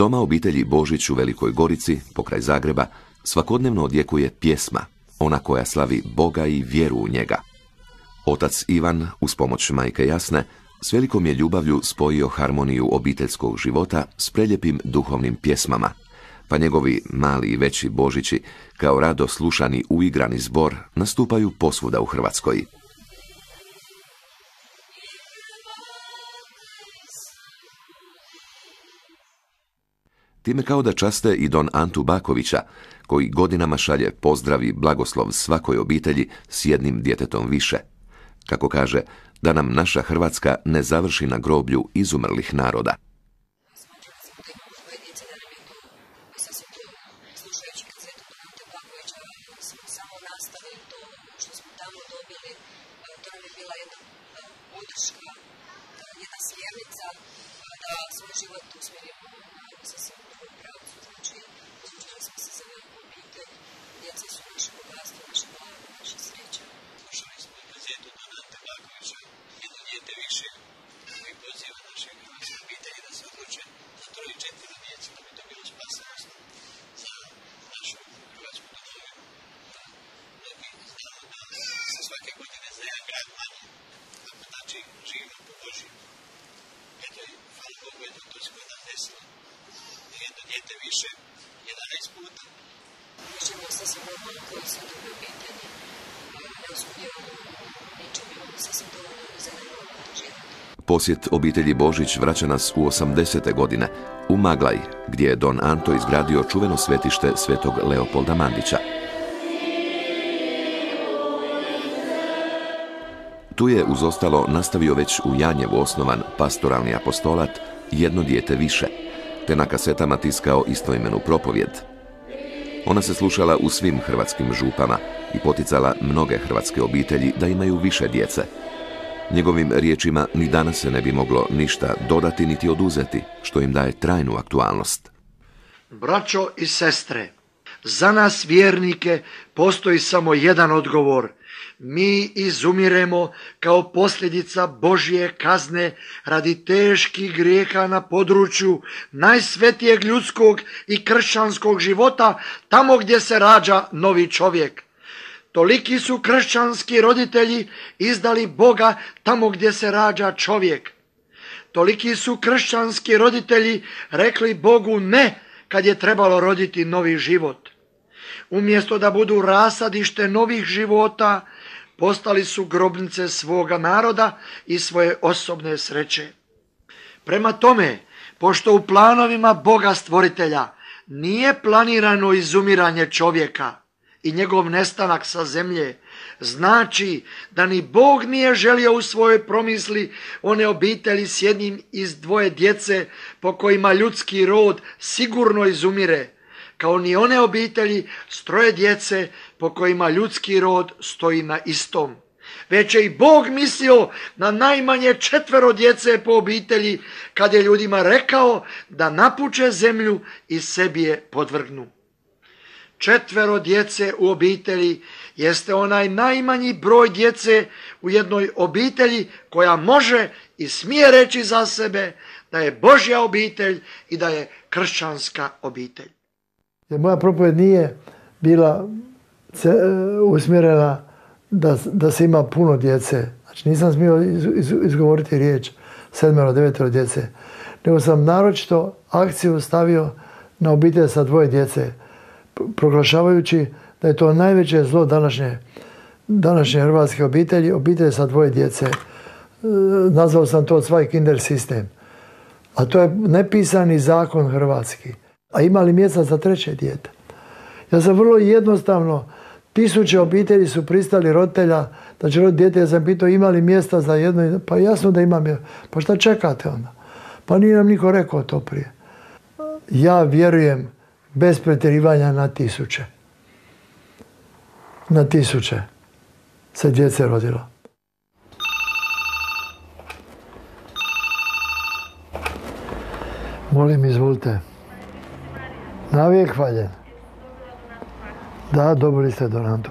Doma obitelji Božić u Velikoj Gorici, pokraj Zagreba, svakodnevno odjekuje pjesma, ona koja slavi Boga i vjeru u njega. Otac Ivan, uz pomoć majke Jasne, s velikom je ljubavlju spojio harmoniju obiteljskog života s preljepim duhovnim pjesmama, pa njegovi mali i veći Božići, kao rado slušani uigrani zbor, nastupaju posvuda u Hrvatskoj. Time kao da časte i don Antu Bakovića, koji godinama šalje pozdravi blagoslov svakoj obitelji s jednim djetetom više. Kako kaže, da nam naša Hrvatska ne završi na groblju izumrlih naroda. Posjet obitelji Božić vraća nas u 80. godine, u Maglaj, gdje je Don Anto izgradio čuveno svetište svetog Leopolda Mandića. Tu je uz ostalo nastavio već u Janjevu osnovan pastoralni apostolat jedno dijete više, te na kasetama tiskao istoimenu propovjed. Ona se slušala u svim hrvatskim župama i poticala mnoge hrvatske obitelji da imaju više djece. Njegovim riječima ni danas se ne bi moglo ništa dodati niti oduzeti, što im daje trajnu aktualnost. Braćo i sestre, za nas vjernike postoji samo jedan odgovor – mi izumiremo kao posljedica Božje kazne radi teških grijeha na području najsvetijeg ljudskog i kršćanskog života tamo gdje se rađa novi čovjek. Toliki su kršćanski roditelji izdali Boga tamo gdje se rađa čovjek. Toliki su kršćanski roditelji rekli Bogu ne kad je trebalo roditi novi život. Umjesto da budu rasadište novih života, postali su grobnice svoga naroda i svoje osobne sreće. Prema tome, pošto u planovima Boga stvoritelja nije planirano izumiranje čovjeka i njegov nestanak sa zemlje, znači da ni Bog nije želio u svojoj promisli one obitelji s jednim iz dvoje djece po kojima ljudski rod sigurno izumire, kao ni one obitelji s troje djece po kojima ljudski rod stoji na istom. Već je i Bog mislio na najmanje četvero djece po obitelji kad je ljudima rekao da napuče zemlju i sebi je podvrgnu. Četvero djece u obitelji jeste onaj najmanji broj djece u jednoj obitelji koja može i smije reći za sebe da je Božja obitelj i da je kršćanska obitelj. Moja propoved nije bila e, usmjerena da, da se ima puno djece. Znači nisam smio izgovoriti riječ sedmero, devetero djece. Nego sam naročito akciju stavio na obitelj sa dvoje djece. Proglašavajući da je to najveće zlo današnje, današnje hrvatske obitelji, obitelj sa dvoje djece. E, nazvao sam to svoj kinder sistem. A to je nepisani zakon hrvatski a imali mjesta za treće dijete. Ja sam vrlo jednostavno, tisuće obitelji su pristali roditelja da će roditi dijete, ja sam pitao imali mjesta za jedno, pa jasno da imam, pa šta čekate onda? Pa nije nam niko rekao to prije. Ja vjerujem bez pretjerivanja na tisuće. Na tisuće se djece rodilo. Molim, izvolite. Navijek hvaljen. Da, dobili ste Don Anto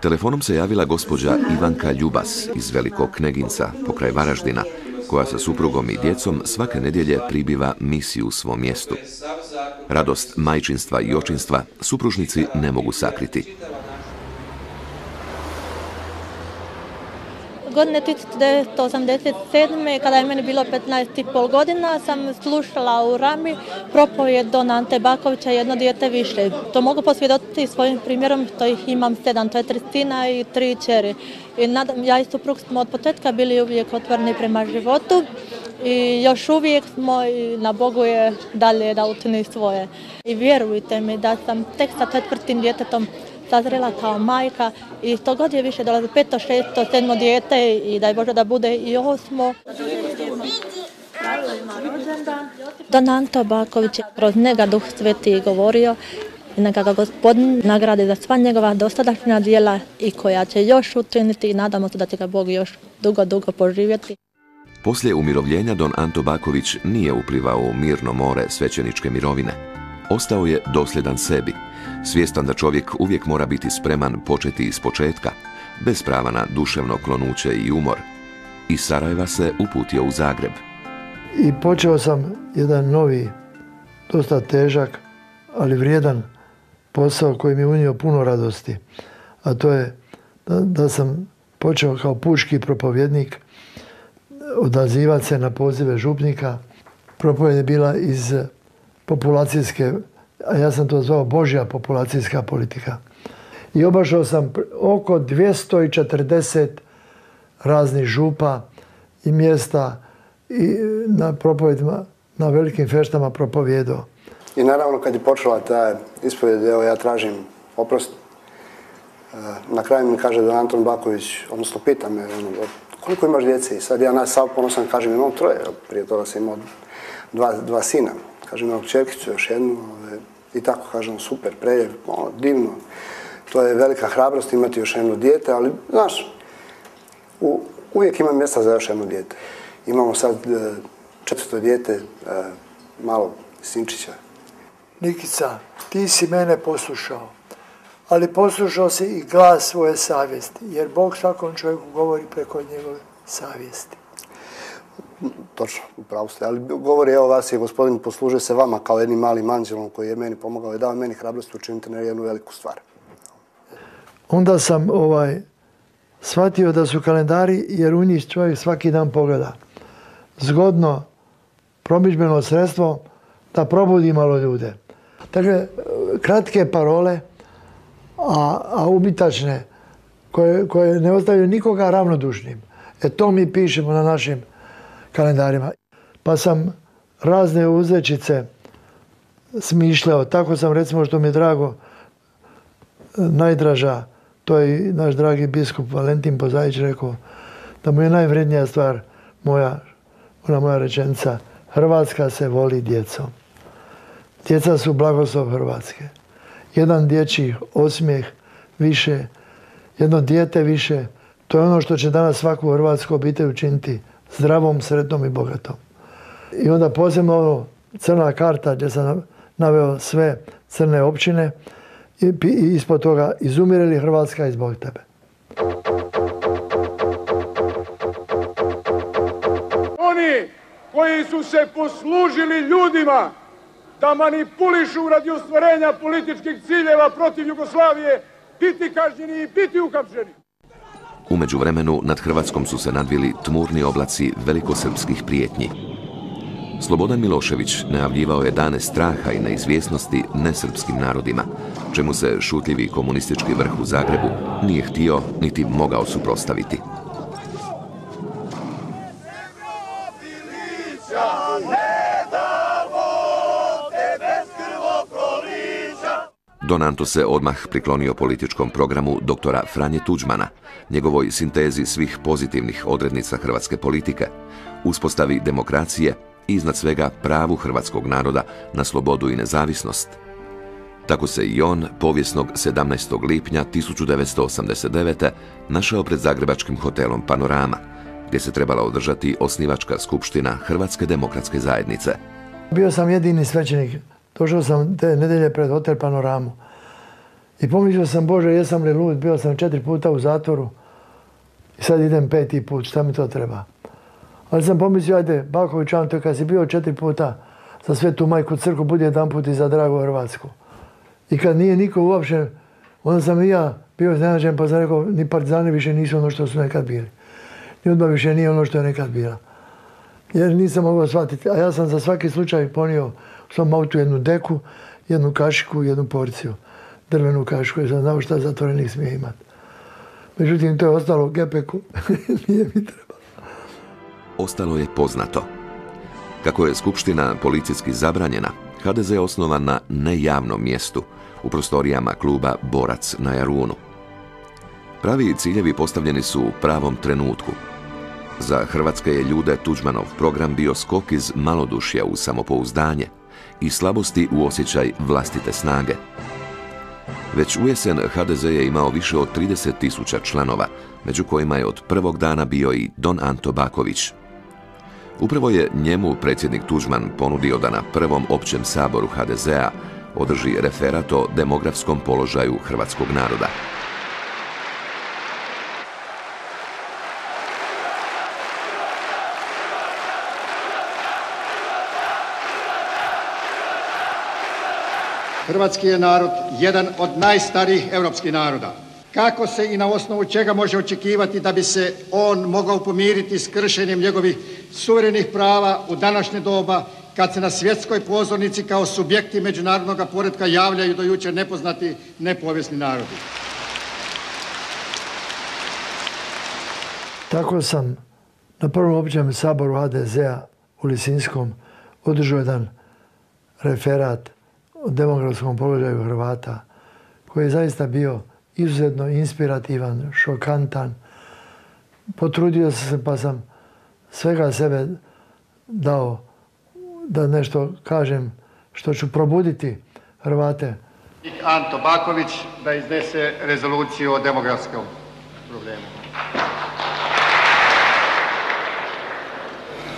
Telefonom se javila gospođa Ivanka Ljubas iz Velikog Kneginca, pokraj Varaždina, koja sa suprugom i djecom svake nedjelje pribiva misiju u svom mjestu. Radost majčinstva i očinstva supružnici ne mogu sakriti. Godine 1987. kada je meni bilo 15,5 godina sam slušala u Rami propovijed Dona Ante Bakovića jedno dijete više. To mogu posvjedočiti svojim primjerom što ih imam sedam, to je tri sina i tri čeri. I nadam, ja i suprug smo od početka bili uvijek otvoreni prema životu i još uvijek smo i na Bogu je dalje da učini svoje. I vjerujte mi da sam tek sa četvrtim djetetom sazrela kao majka i to god je više dolazi peto, šesto, sedmo dijete i daj Bože da bude i osmo. Don Anto Baković je kroz njega Duh Sveti govorio neka ga gospodin nagrade za sva njegova dosadašnja djela i koja će još učiniti i nadamo se da će ga Bog još dugo, dugo poživjeti. Poslije umirovljenja Don Anto Baković nije uplivao u mirno more svećeničke mirovine. Ostao je dosljedan sebi, svjestan da čovjek uvijek mora biti spreman početi iz početka, bez prava na duševno klonuće i umor. Iz Sarajeva se uputio u Zagreb. I počeo sam jedan novi, dosta težak, ali vrijedan posao koji mi je unio puno radosti. A to je da, da sam počeo kao puški propovjednik odazivati se na pozive župnika. Propovjed je bila iz populacijske a ja sam to zvao Božja populacijska politika. I obašao sam oko 240 raznih župa i mjesta i na propovjedima, na velikim feštama propovjedo. I naravno kad je počela ta ispovjed, evo ja tražim oprost, e, na kraju mi kaže da Anton Baković, odnosno pita me, ono, koliko imaš djece? I sad ja nas sav ponosan kažem imam troje, prije toga sam imao dva, dva sina. Kažem imam čerkicu, još jednu, i tako kažem, super, preljev, ono, divno. To je velika hrabrost imati još jedno dijete, ali, znaš, uvijek ima mjesta za još jedno dijete. Imamo sad e, četvrto dijete, e, malo Sinčića. Nikica, ti si mene poslušao, ali poslušao si i glas svoje savjesti, jer Bog svakom čovjeku govori preko njegove savjesti. Točno, upravo ste. Ali govori, evo vas je gospodin poslužio se vama kao jednim malim anđelom koji je meni pomogao i dao meni hrabrost učiniti jednu veliku stvar. Onda sam ovaj shvatio da su kalendari jer u njih čovjek svaki dan pogleda. Zgodno promičbeno sredstvo da probudi malo ljude. Dakle, kratke parole, a, a ubitačne, koje, koje ne ostavljaju nikoga ravnodušnim. E to mi pišemo na našim kalendarima. Pa sam razne uzrečice smišljao. Tako sam recimo što mi je drago najdraža, to je naš dragi biskup Valentin Pozajić rekao da mu je najvrednija stvar moja, ona moja rečenica Hrvatska se voli djecom. Djeca su blagoslov Hrvatske. Jedan dječji osmijeh više, jedno dijete više, to je ono što će danas svaku hrvatsku obitelj učiniti zdravom, sretnom i bogatom. I onda posebno ono, crna karta gdje sam naveo sve crne općine i, ispod toga izumirali Hrvatska i zbog tebe. Oni koji su se poslužili ljudima da manipulišu radi ostvarenja političkih ciljeva protiv Jugoslavije biti kažnjeni i biti uhapšeni. U međuvremenu nad Hrvatskom su se nadvili tmurni oblaci velikosrpskih prijetnji. Slobodan Milošević najavljivao je dane straha i neizvjesnosti nesrpskim narodima, čemu se šutljivi komunistički vrh u Zagrebu nije htio niti mogao suprostaviti. Don Anto se odmah priklonio političkom programu doktora Franje Tuđmana, njegovoj sintezi svih pozitivnih odrednica hrvatske politike, uspostavi demokracije i iznad svega pravu hrvatskog naroda na slobodu i nezavisnost. Tako se i on, povijesnog 17. lipnja 1989. našao pred zagrebačkim hotelom Panorama, gdje se trebala održati osnivačka skupština Hrvatske demokratske zajednice. Bio sam jedini svećenik Došao sam te nedelje pred hotel Panoramu. I pomislio sam, Bože, jesam li lud, bio sam četiri puta u zatvoru. I sad idem peti put, šta mi to treba? Ali sam pomislio, ajde, Baković Anto, kad si bio četiri puta za svetu majku crku, budi jedan put i za dragu Hrvatsku. I kad nije niko uopće, onda sam i ja bio iznenađen pa sam rekao, ni partizani više nisu ono što su nekad bili. Ni odmah više nije ono što je nekad bila. Jer nisam mogao shvatiti. A ja sam za svaki slučaj ponio svom autu jednu deku, jednu kašiku, jednu porciju. Drvenu kašiku, jer sam znao šta zatvorenik smije imati. Međutim, to je ostalo u gepeku. nije mi treba. Ostalo je poznato. Kako je skupština policijski zabranjena, HDZ je osnovan na nejavnom mjestu, u prostorijama kluba Borac na Jarunu. Pravi ciljevi postavljeni su u pravom trenutku. Za hrvatske je ljude Tuđmanov program bio skok iz malodušja u samopouzdanje i slabosti u osjećaj vlastite snage. Već u jesen HDZ je imao više od 30 tisuća članova, među kojima je od prvog dana bio i Don Anto Baković. Upravo je njemu predsjednik Tuđman ponudio da na prvom općem saboru HDZ-a održi referat o demografskom položaju hrvatskog naroda. Hrvatski je narod jedan od najstarijih europskih naroda. Kako se i na osnovu čega može očekivati da bi se on mogao pomiriti s kršenjem njegovih suverenih prava u današnje doba kad se na svjetskoj pozornici kao subjekti međunarodnog poretka javljaju do jučer nepoznati nepovijesni narodi. Tako sam na prvom općem saboru HDZ-a u Lisinskom održao jedan referat o demografskom položaju Hrvata koji je zaista bio izuzetno inspirativan, šokantan. Potrudio sam se pa sam svega sebe dao da nešto kažem što ću probuditi Hrvate. Anto Baković da iznese rezoluciju o demografskom problemu.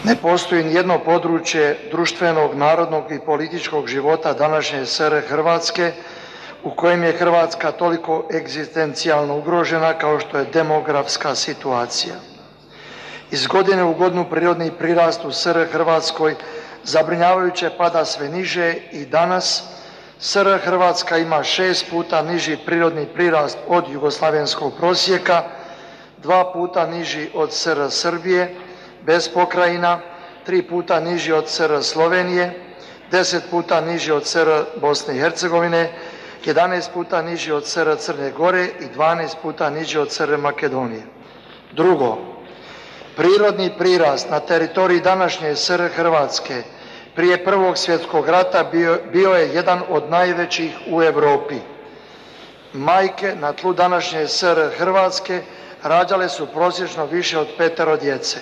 Ne postoji nijedno područje društvenog, narodnog i političkog života današnje SR Hrvatske u kojem je Hrvatska toliko egzistencijalno ugrožena kao što je demografska situacija. Iz godine u godinu prirodni prirast u SR Hrvatskoj zabrinjavajuće pada sve niže i danas SR Hrvatska ima šest puta niži prirodni prirast od jugoslavenskog prosjeka, dva puta niži od SR Srbije, bez pokrajina, tri puta niži od SR Slovenije, deset puta niži od SR Bosne i Hercegovine, 11 puta niži od SR Crne Gore i 12 puta niži od SR Makedonije. Drugo, prirodni prirast na teritoriji današnje SR Hrvatske prije Prvog svjetskog rata bio, bio je jedan od najvećih u Europi. Majke na tlu današnje SR Hrvatske rađale su prosječno više od petero djece.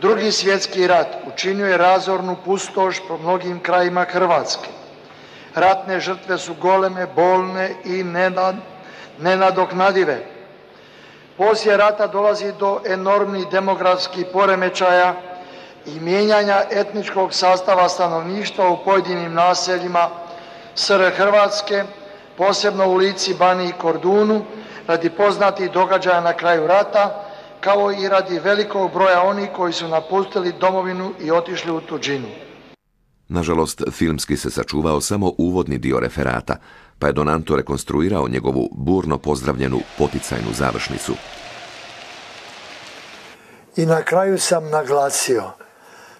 Drugi svjetski rat učinio je razornu pustoš po mnogim krajima Hrvatske. Ratne žrtve su goleme, bolne i nenadoknadive. Poslije rata dolazi do enormnih demografskih poremećaja i mijenjanja etničkog sastava stanovništva u pojedinim naseljima SR Hrvatske, posebno u Lici, Bani i Kordunu, radi poznatih događaja na kraju rata, kao i radi velikog broja onih koji su napustili domovinu i otišli u tuđinu. Nažalost, filmski se sačuvao samo uvodni dio referata, pa je Donanto rekonstruirao njegovu burno pozdravljenu poticajnu završnicu. I na kraju sam naglasio,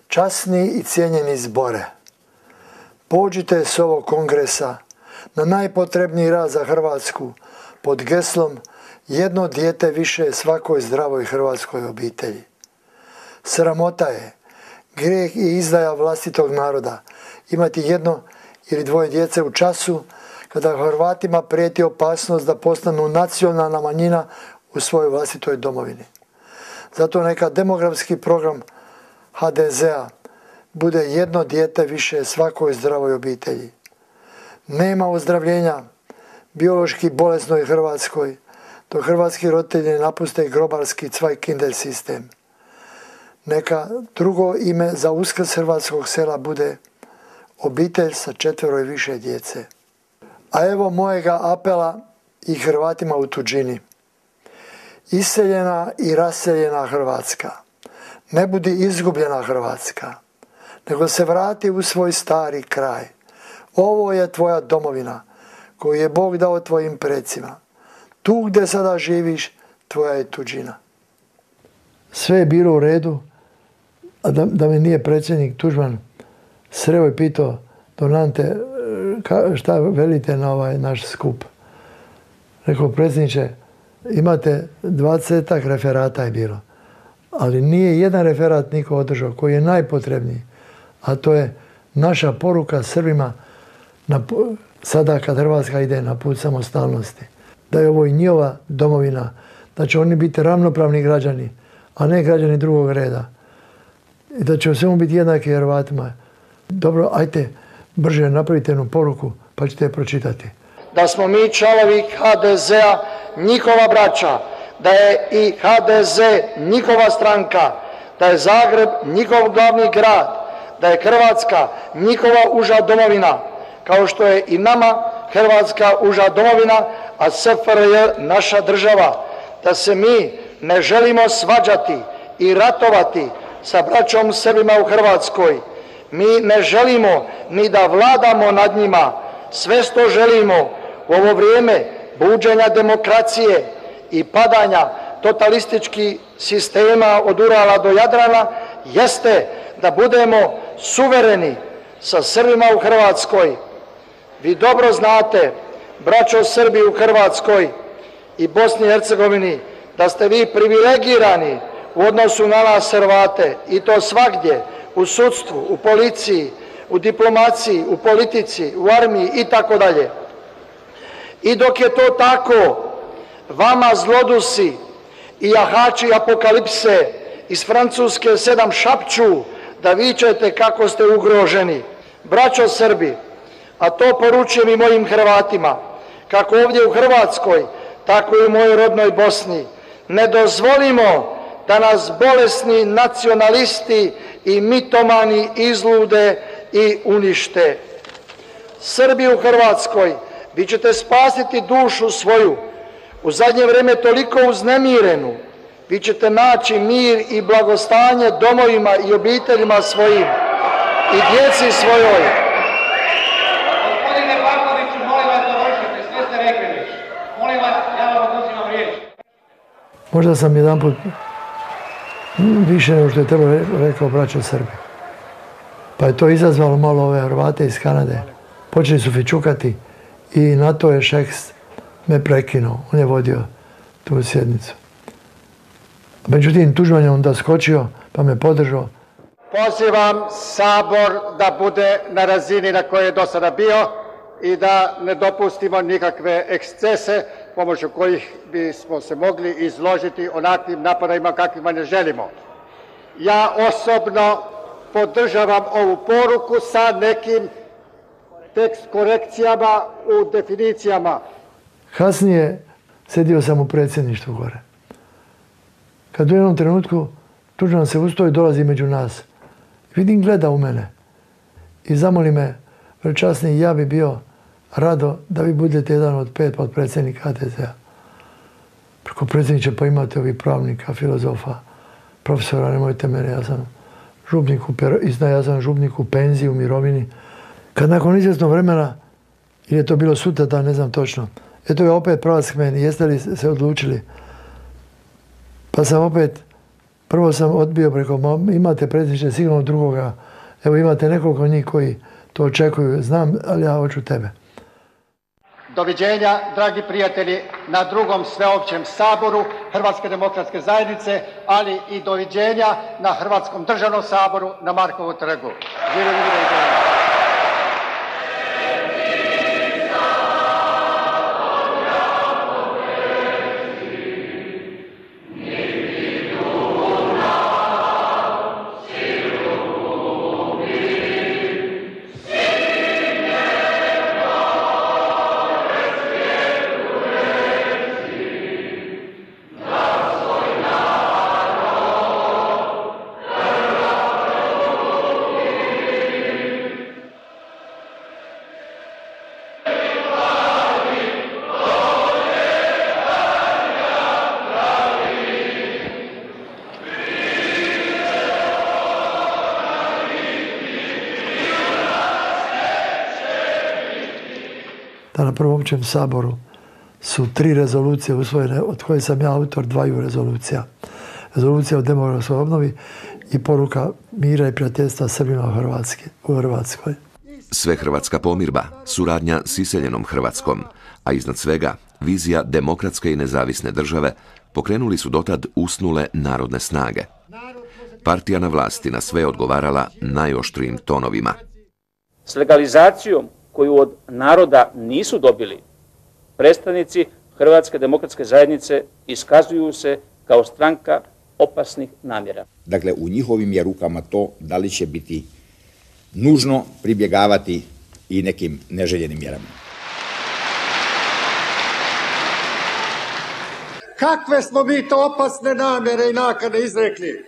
časni i cijenjeni zbore, pođite s ovog kongresa na najpotrebniji rad za Hrvatsku pod geslom jedno dijete više svakoj zdravoj hrvatskoj obitelji. Sramota je grijeh i izdaja vlastitog naroda imati jedno ili dvoje djece u času kada Hrvatima prijeti opasnost da postanu nacionalna manjina u svojoj vlastitoj domovini. Zato neka demografski program HDZ-a bude jedno dijete više svakoj zdravoj obitelji. Nema ozdravljenja biološki bolesnoj Hrvatskoj, dok hrvatski roditelji napuste grobarski cvajkinder sistem. Neka drugo ime za uskrs hrvatskog sela bude obitelj sa četvero i više djece. A evo mojega apela i Hrvatima u tuđini. Iseljena i raseljena Hrvatska. Ne budi izgubljena Hrvatska, nego se vrati u svoj stari kraj. Ovo je tvoja domovina koju je Bog dao tvojim predcima. Tu gdje sada živiš, tvoja je tuđina. Sve je bilo u redu, a da, da mi nije predsjednik Tužman sreo i pitao Donante šta velite na ovaj naš skup. Rekao predsjedniče, imate dvadesetak referata je bilo, ali nije jedan referat niko održao koji je najpotrebniji, a to je naša poruka Srbima na, sada kad Hrvatska ide na put samostalnosti. Da je ovo i njihova domovina, da će oni biti ravnopravni građani, a ne građani drugog reda. I da će u svemu biti jednaki Hrvatima. Dobro, ajte, brže napravite jednu poruku, pa ćete je pročitati. Da smo mi članovi HDZ-a njihova braća, da je i HDZ njihova stranka, da je Zagreb njihov glavni grad, da je Hrvatska njihova uža domovina, kao što je i nama Hrvatska uža domovina, a SFRJ naša država, da se mi ne želimo svađati i ratovati sa braćom Srbima u Hrvatskoj. Mi ne želimo ni da vladamo nad njima, sve što želimo u ovo vrijeme buđenja demokracije i padanja totalističkih sistema od Urala do Jadrana jeste da budemo suvereni sa Srbima u Hrvatskoj. Vi dobro znate, braćo Srbi u Hrvatskoj i Bosni i Hercegovini, da ste vi privilegirani u odnosu na nas Hrvate i to svagdje, u sudstvu, u policiji, u diplomaciji, u politici, u armiji i tako dalje. I dok je to tako, vama zlodusi i jahači apokalipse iz Francuske sedam šapću da vičete kako ste ugroženi. Braćo Srbi, a to poručujem i mojim Hrvatima, kako ovdje u Hrvatskoj, tako i u mojoj rodnoj Bosni, ne dozvolimo da nas bolesni nacionalisti i mitomani izlude i unište. Srbi u Hrvatskoj, vi ćete spasiti dušu svoju, u zadnje vrijeme toliko uznemirenu, vi ćete naći mir i blagostanje domovima i obiteljima svojim i djeci svojoj. Gospodine Bakoviću, molim vas da vršite, sve ste rekli. Molim vas, ja vam oduzimam riječ. Možda sam jedan put više nego što je tebe rekao braćo Srbi. Pa je to izazvalo malo ove Hrvate iz Kanade. Počeli su fičukati i na to je Šeks me prekinuo. On je vodio tu sjednicu. Međutim, Tužman je onda skočio pa me podržao. Pozivam Sabor da bude na razini na kojoj je do sada bio i da ne dopustimo nikakve ekscese pomoću kojih bismo se mogli izložiti onakvim napadima kakvima ne želimo. Ja osobno podržavam ovu poruku sa nekim tekst korekcijama u definicijama. Kasnije sedio sam u predsjedništvu gore. Kad u jednom trenutku Tuđman se ustoji dolazi među nas. Vidim gleda u mene i zamoli me, prečasni, ja bi bio rado da vi budete jedan od pet podpredsjednika HDZ-a. Preko predsjedniče pa imate ovih pravnika, filozofa, profesora, nemojte mene, ja sam župnik u, ja sam župnik u penziji, u mirovini. Kad nakon izvjesnog vremena, ili je to bilo sutra, da ne znam točno, eto je opet pravac meni, jeste li se odlučili? Pa sam opet, prvo sam odbio preko, imate predsjedniče sigurno drugoga, evo imate nekoliko njih koji to očekuju, znam, ali ja hoću tebe. Doviđenja, dragi prijatelji, na drugom sveopćem saboru Hrvatske demokratske zajednice, ali i doviđenja na Hrvatskom državnom saboru na Markovu trgu. Živjeli doviđenja. Općem saboru su tri rezolucije usvojene, od koje sam ja autor dvaju rezolucija. Rezolucija o demografskoj obnovi i poruka mira i prijateljstva Srbima u Hrvatskoj. Sve hrvatska pomirba, suradnja s iseljenom Hrvatskom, a iznad svega vizija demokratske i nezavisne države pokrenuli su dotad usnule narodne snage. Partija na vlasti na sve odgovarala najoštrijim tonovima. S legalizacijom koju od naroda nisu dobili, predstavnici Hrvatske demokratske zajednice iskazuju se kao stranka opasnih namjera. Dakle, u njihovim je rukama to da li će biti nužno pribjegavati i nekim neželjenim mjerama. Kakve smo mi to opasne namjere i nakane izrekli?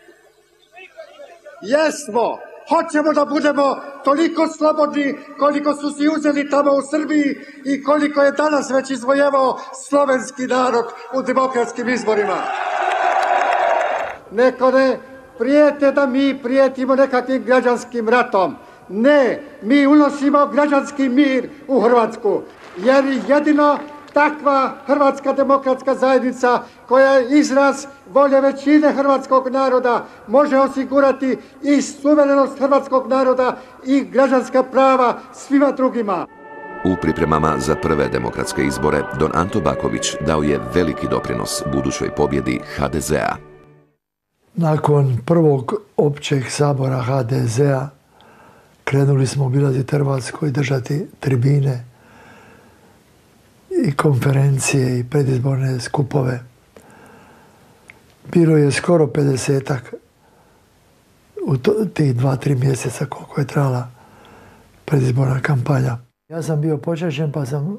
Jesmo, hoćemo da budemo toliko slobodni koliko su si uzeli tamo u Srbiji i koliko je danas već izvojevao slovenski narod u demokratskim izborima. Neko ne prijete da mi prijetimo nekakvim građanskim ratom. Ne, mi unosimo građanski mir u Hrvatsku, jer jedino takva Hrvatska demokratska zajednica koja je izraz volje većine hrvatskog naroda može osigurati i suverenost hrvatskog naroda i građanska prava svima drugima. U pripremama za prve demokratske izbore Don Anto Baković dao je veliki doprinos budućoj pobjedi HDZ-a. Nakon prvog općeg sabora HDZ-a krenuli smo obilaziti Hrvatsku i držati tribine i konferencije i predizborne skupove. Bilo je skoro 50 u tih dva, tri mjeseca koliko je trajala predizborna kampanja. Ja sam bio počešen pa sam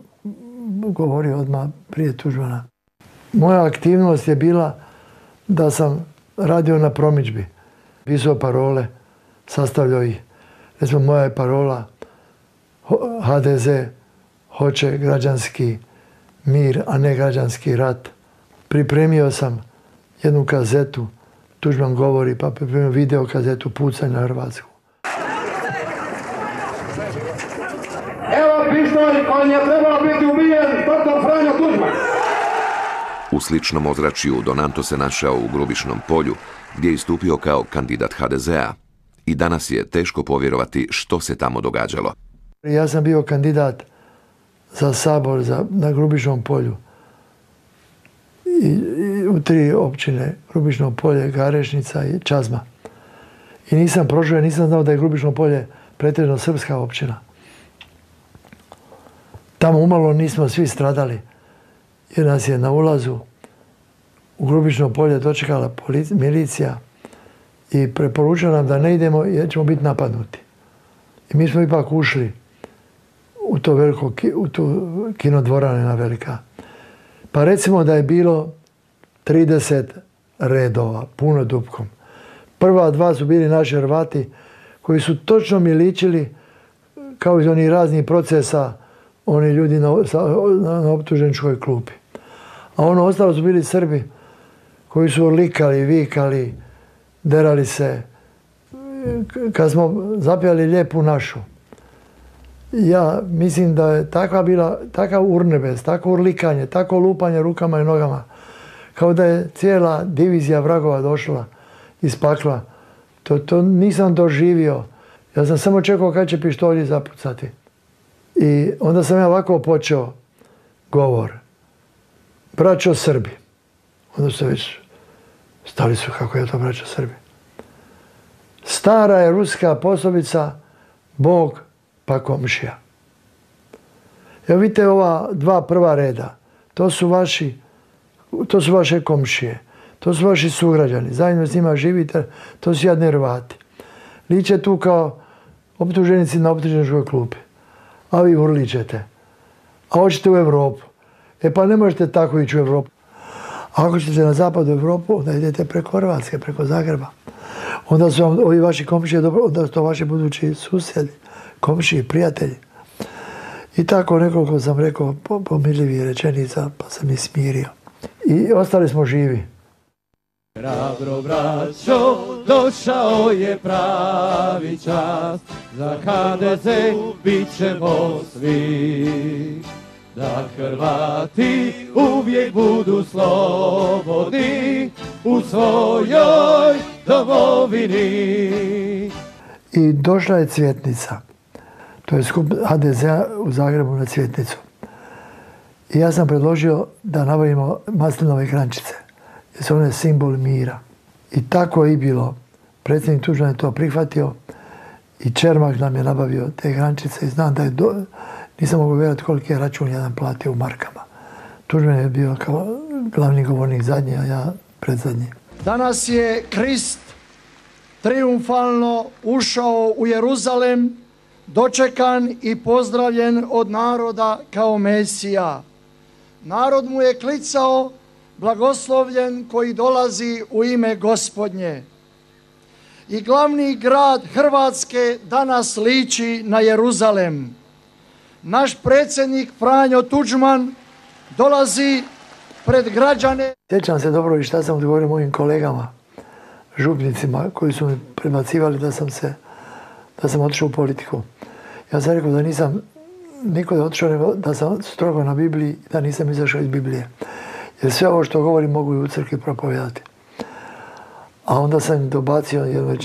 govorio odmah prije Tužmana. Moja aktivnost je bila da sam radio na promičbi. Pisao parole, sastavljao ih. Recimo moja je parola HDZ hoće građanski mir, a ne građanski rat. Pripremio sam jednu kazetu, Tužman govori, pa pripremio video kazetu Pucanj na Hrvatsku. Evo pištolj koji je trebao biti ubijen. Franjo Tuđman. U sličnom ozračju Donanto se našao u Grubišnom polju, gdje je istupio kao kandidat HDZ-a. I danas je teško povjerovati što se tamo događalo. Ja sam bio kandidat za sabor na Grubišnom polju. I, u tri općine, Grubišno polje, Garešnica i Čazma. I nisam prošao, nisam znao da je Grubišno polje pretežno srpska općina. Tamo umalo nismo svi stradali, jer nas je na ulazu u Grubišno polje dočekala milicija i preporučila nam da ne idemo jer ćemo biti napadnuti. I mi smo ipak ušli u to veliko, u tu velika. Pa recimo da je bilo 30 redova, puno dupkom. Prva dva su bili naši Hrvati koji su točno mi ličili kao iz onih raznih procesa oni ljudi na, na, na klupi. A ono ostalo su bili Srbi koji su likali, vikali, derali se. Kad smo zapjali lijepu našu, ja mislim da je takva bila, takav urnebes, tako urlikanje, tako lupanje rukama i nogama, kao da je cijela divizija vragova došla iz pakla. To, to nisam doživio. Ja sam samo čekao kad će pištolji zapucati. I onda sam ja ovako počeo govor. Braćo Srbi. Onda su već stali su kako je to braćo Srbi. Stara je ruska poslovica Bog pa komšija. Evo vidite ova dva prva reda. To su vaši, to su vaše komšije. To su vaši sugrađani. Zajedno s njima živite, to su jadni Hrvati. Liče tu kao optuženici na optuženičkoj klupi. A vi urličete. A hoćete u Europu. E pa ne možete tako ići u Europu. Ako ćete na zapadu Europu, onda idete preko Hrvatske, preko Zagreba. Onda su vam ovi vaši komšije, onda su to vaši budući susjedi komšiji, prijatelji. I tako nekoliko sam rekao pomirljivih rečenica, pa sam i smirio. I ostali smo živi. Hrabro braćo, došao je pravi čas, za HDZ bit ćemo svi. da Hrvati uvijek budu slobodni u svojoj domovini. I došla je cvjetnica. To je skup HDZ-a u Zagrebu na cvjetnicu. I ja sam predložio da nabavimo maslinove krančice. Jer su one simbol mira. I tako je i bilo. Predsjednik Tuđman je to prihvatio i Čermak nam je nabavio te grančice i znam da je nisam mogu vjerati koliki je račun jedan platio u markama. Tuđman je bio kao glavni govornik zadnji, a ja predzadnji. Danas je Krist triumfalno ušao u Jeruzalem, dočekan i pozdravljen od naroda kao Mesija. Narod mu je klicao blagoslovljen koji dolazi u ime gospodnje. I glavni grad Hrvatske danas liči na Jeruzalem. Naš predsjednik Franjo Tuđman dolazi pred građane. Sjećam se dobro i šta sam odgovorio mojim kolegama, župnicima, koji su mi prebacivali da sam se, da sam otišao u politiku. Ja sam rekao da nisam niko da otišao, nego da sam strogo na Bibliji, da nisam izašao iz Biblije. Jer sve ovo što govorim mogu i u crkvi propovedati. A onda sam dobacio jednu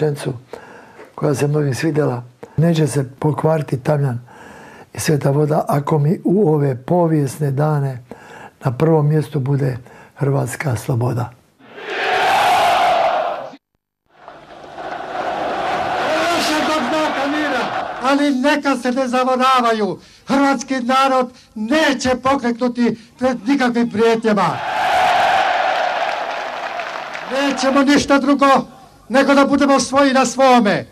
koja se mnogim svidjela. Neće se pokvariti tamjan i sveta voda ako mi u ove povijesne dane na prvom mjestu bude hrvatska sloboda. Ali neka se ne zavaravaju. Hrvatski narod neće pokreknuti pred nikakvim prijetnjama. Nećemo ništa drugo nego da budemo svoji na svome.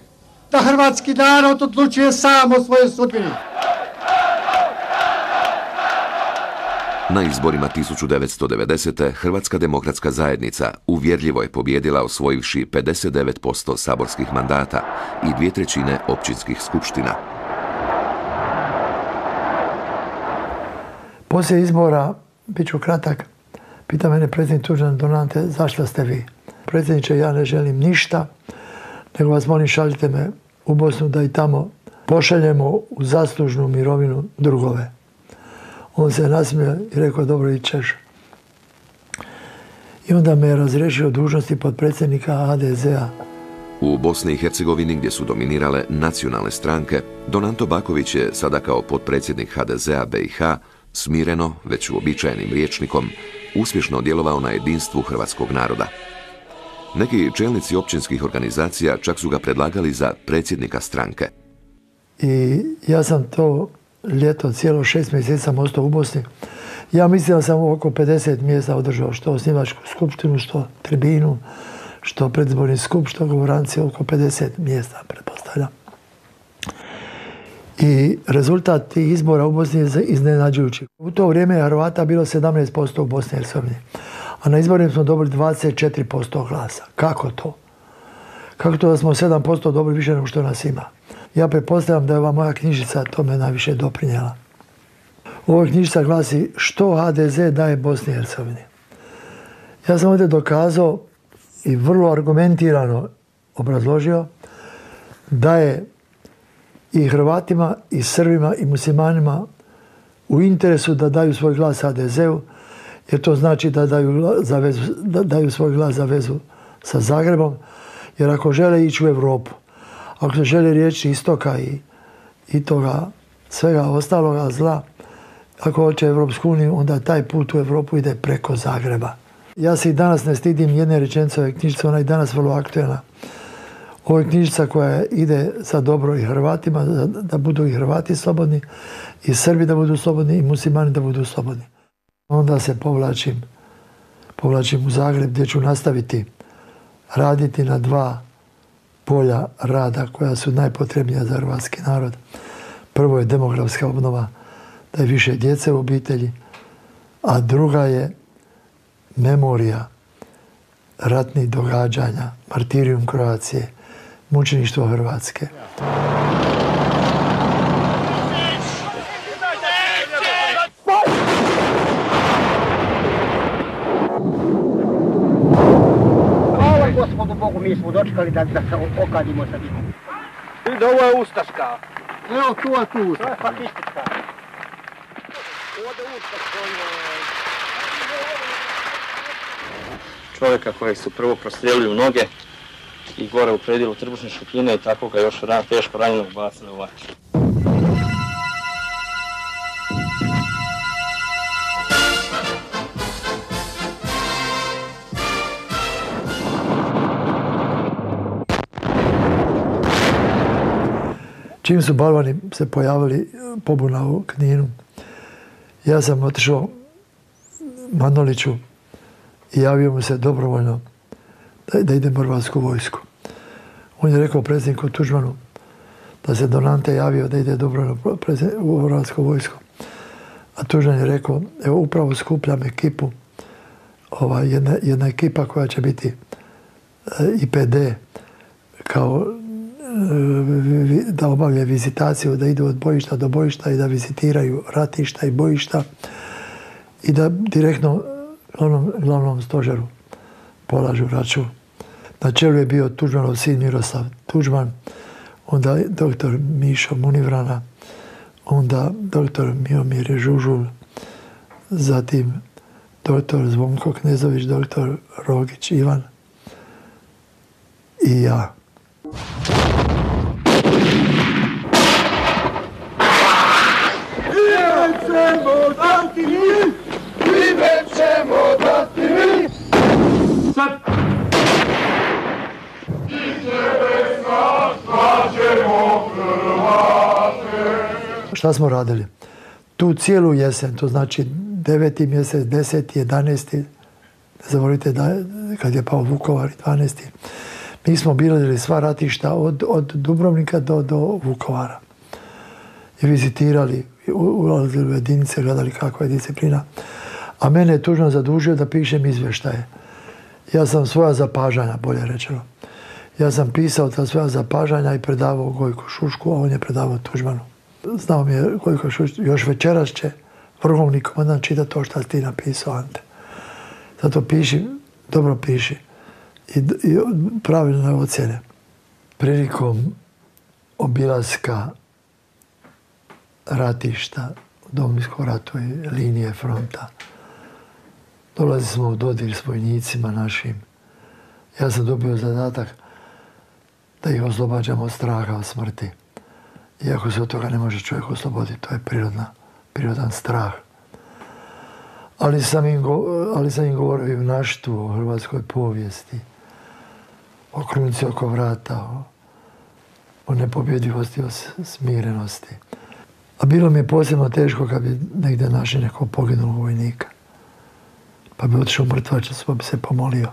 Da hrvatski narod odlučuje sam o svojoj sudbini. Na izborima 1990. Hrvatska demokratska zajednica uvjerljivo je pobjedila osvojivši 59% saborskih mandata i dvije trećine općinskih skupština. Poslije izbora, bit ću kratak, pita mene predsjednik Tuđan Donante, zašto ste vi? Predsjedniče, ja ne želim ništa, nego vas molim šaljite me u Bosnu da i tamo pošaljemo u zaslužnu mirovinu drugove. On se nasmio i rekao, dobro ićeš. I onda me je razriješio dužnosti podpredsjednika HDZ-a. U Bosni i Hercegovini gdje su dominirale nacionalne stranke, Don Anto Baković je sada kao potpredsjednik HDZ-a BiH smireno, već uobičajenim riječnikom, uspješno djelovao na jedinstvu hrvatskog naroda. Neki čelnici općinskih organizacija čak su ga predlagali za predsjednika stranke. I ja sam to ljeto, cijelo šest mjeseci sam ostao u Bosni. Ja mislim da sam oko 50 mjesta održao, što osnivačku skupštinu, što tribinu, što predizborni skup, što govoranci, oko 50 mjesta, pretpostavljam. I rezultat tih izbora u Bosni je iznenađujući. U to vrijeme je Hrvata bilo 17% u Bosni i Hercegovini, a na izborima smo dobili 24% glasa. Kako to? Kako to da smo 7% dobili više nego što nas ima? Ja pretpostavljam da je ova moja knjižica tome najviše doprinjela. Ovoj knjižica glasi što HDZ daje Bosni i Hercegovini. Ja sam ovdje dokazao i vrlo argumentirano obrazložio da je i Hrvatima i Srbima i muslimanima u interesu da daju svoj glas HDZ-u jer to znači da daju, za vezu, da daju svoj glas za vezu sa Zagrebom jer ako žele ići u Europu ako se želi riječi istoka i, i toga svega ostaloga zla, ako hoće Evropsku uniju, onda taj put u Europu ide preko Zagreba. Ja se i danas ne stidim jedne rečenice ove knjižice, ona je danas vrlo aktualna. Ovo je knjižica koja ide za dobro i Hrvatima, da, budu i Hrvati slobodni, i Srbi da budu slobodni, i muslimani da budu slobodni. Onda se povlačim, povlačim u Zagreb gdje ću nastaviti raditi na dva polja rada koja su najpotrebnija za hrvatski narod. Prvo je demografska obnova, da je više djece u obitelji, a druga je memorija ratnih događanja, martirijum Kroacije, mučeništvo Hrvatske. Mi smo dočekali da, da se okadimo sa njim. Vidi, ovo je Ustaška. Evo tu, a tu To je fašistička. Čovjeka kojeg su prvo prostrijelili u noge i gore u predjelu trbušne šupljine i tako ga još ran, teško ranjenog bacili u vatru. Čim su balvani se pojavili pobuna u Kninu, ja sam otišao Manoliću i javio mu se dobrovoljno da, da idem u Hrvatsku vojsku. On je rekao predsjedniku Tuđmanu da se Donante javio da ide dobrovoljno u Hrvatsku vojsku. A Tuđman je rekao, evo upravo skupljam ekipu, ova, jedna, jedna ekipa koja će biti e, IPD kao e, da obavlja vizitaciju, da idu od bojišta do bojišta i da vizitiraju ratišta i bojišta i da direktno glavnom, glavnom stožeru polažu račun. Na čelu je bio Tuđmanov sin Miroslav Tuđman, onda doktor Mišo Munivrana, onda doktor Miomir Žužul, zatim doktor Zvonko Knezović, doktor Rogić Ivan i ja. Ćemo dati mi. Sad. Šta smo radili? Tu cijelu jesen, to znači 9. mjesec, 10. 11. Ne zaboravite da kad je pao Vukovar 12. Mi smo bili sva ratišta od, od Dubrovnika do, do Vukovara. I vizitirali, ulazili u jedinice, gledali kakva je disciplina a mene je tužno zadužio da pišem izvještaje. Ja sam svoja zapažanja, bolje rečeno. Ja sam pisao ta svoja zapažanja i predavao Gojko Šušku, a on je predavao Tužmanu. Znao mi je Gojko Šuško, još večeras će vrhovni komandant čita to što ti napisao, Ante. Zato piši, dobro piši i, i pravilne ocjene. Prilikom obilaska ratišta u ratu i linije fronta, Dolazi smo u dodir s vojnicima našim. Ja sam dobio zadatak da ih oslobađam od straha, od smrti. Iako se od toga ne može čovjek osloboditi, to je prirodna, prirodan strah. Ali sam im, ali sam im govorio i o hrvatskoj povijesti, o krunci oko vrata, o, o nepobjedivosti, o smirenosti. A bilo mi je posebno teško kad bi negdje našli nekog poginulog vojnika pa bi otišao mrtvačac, pa bi se pomolio.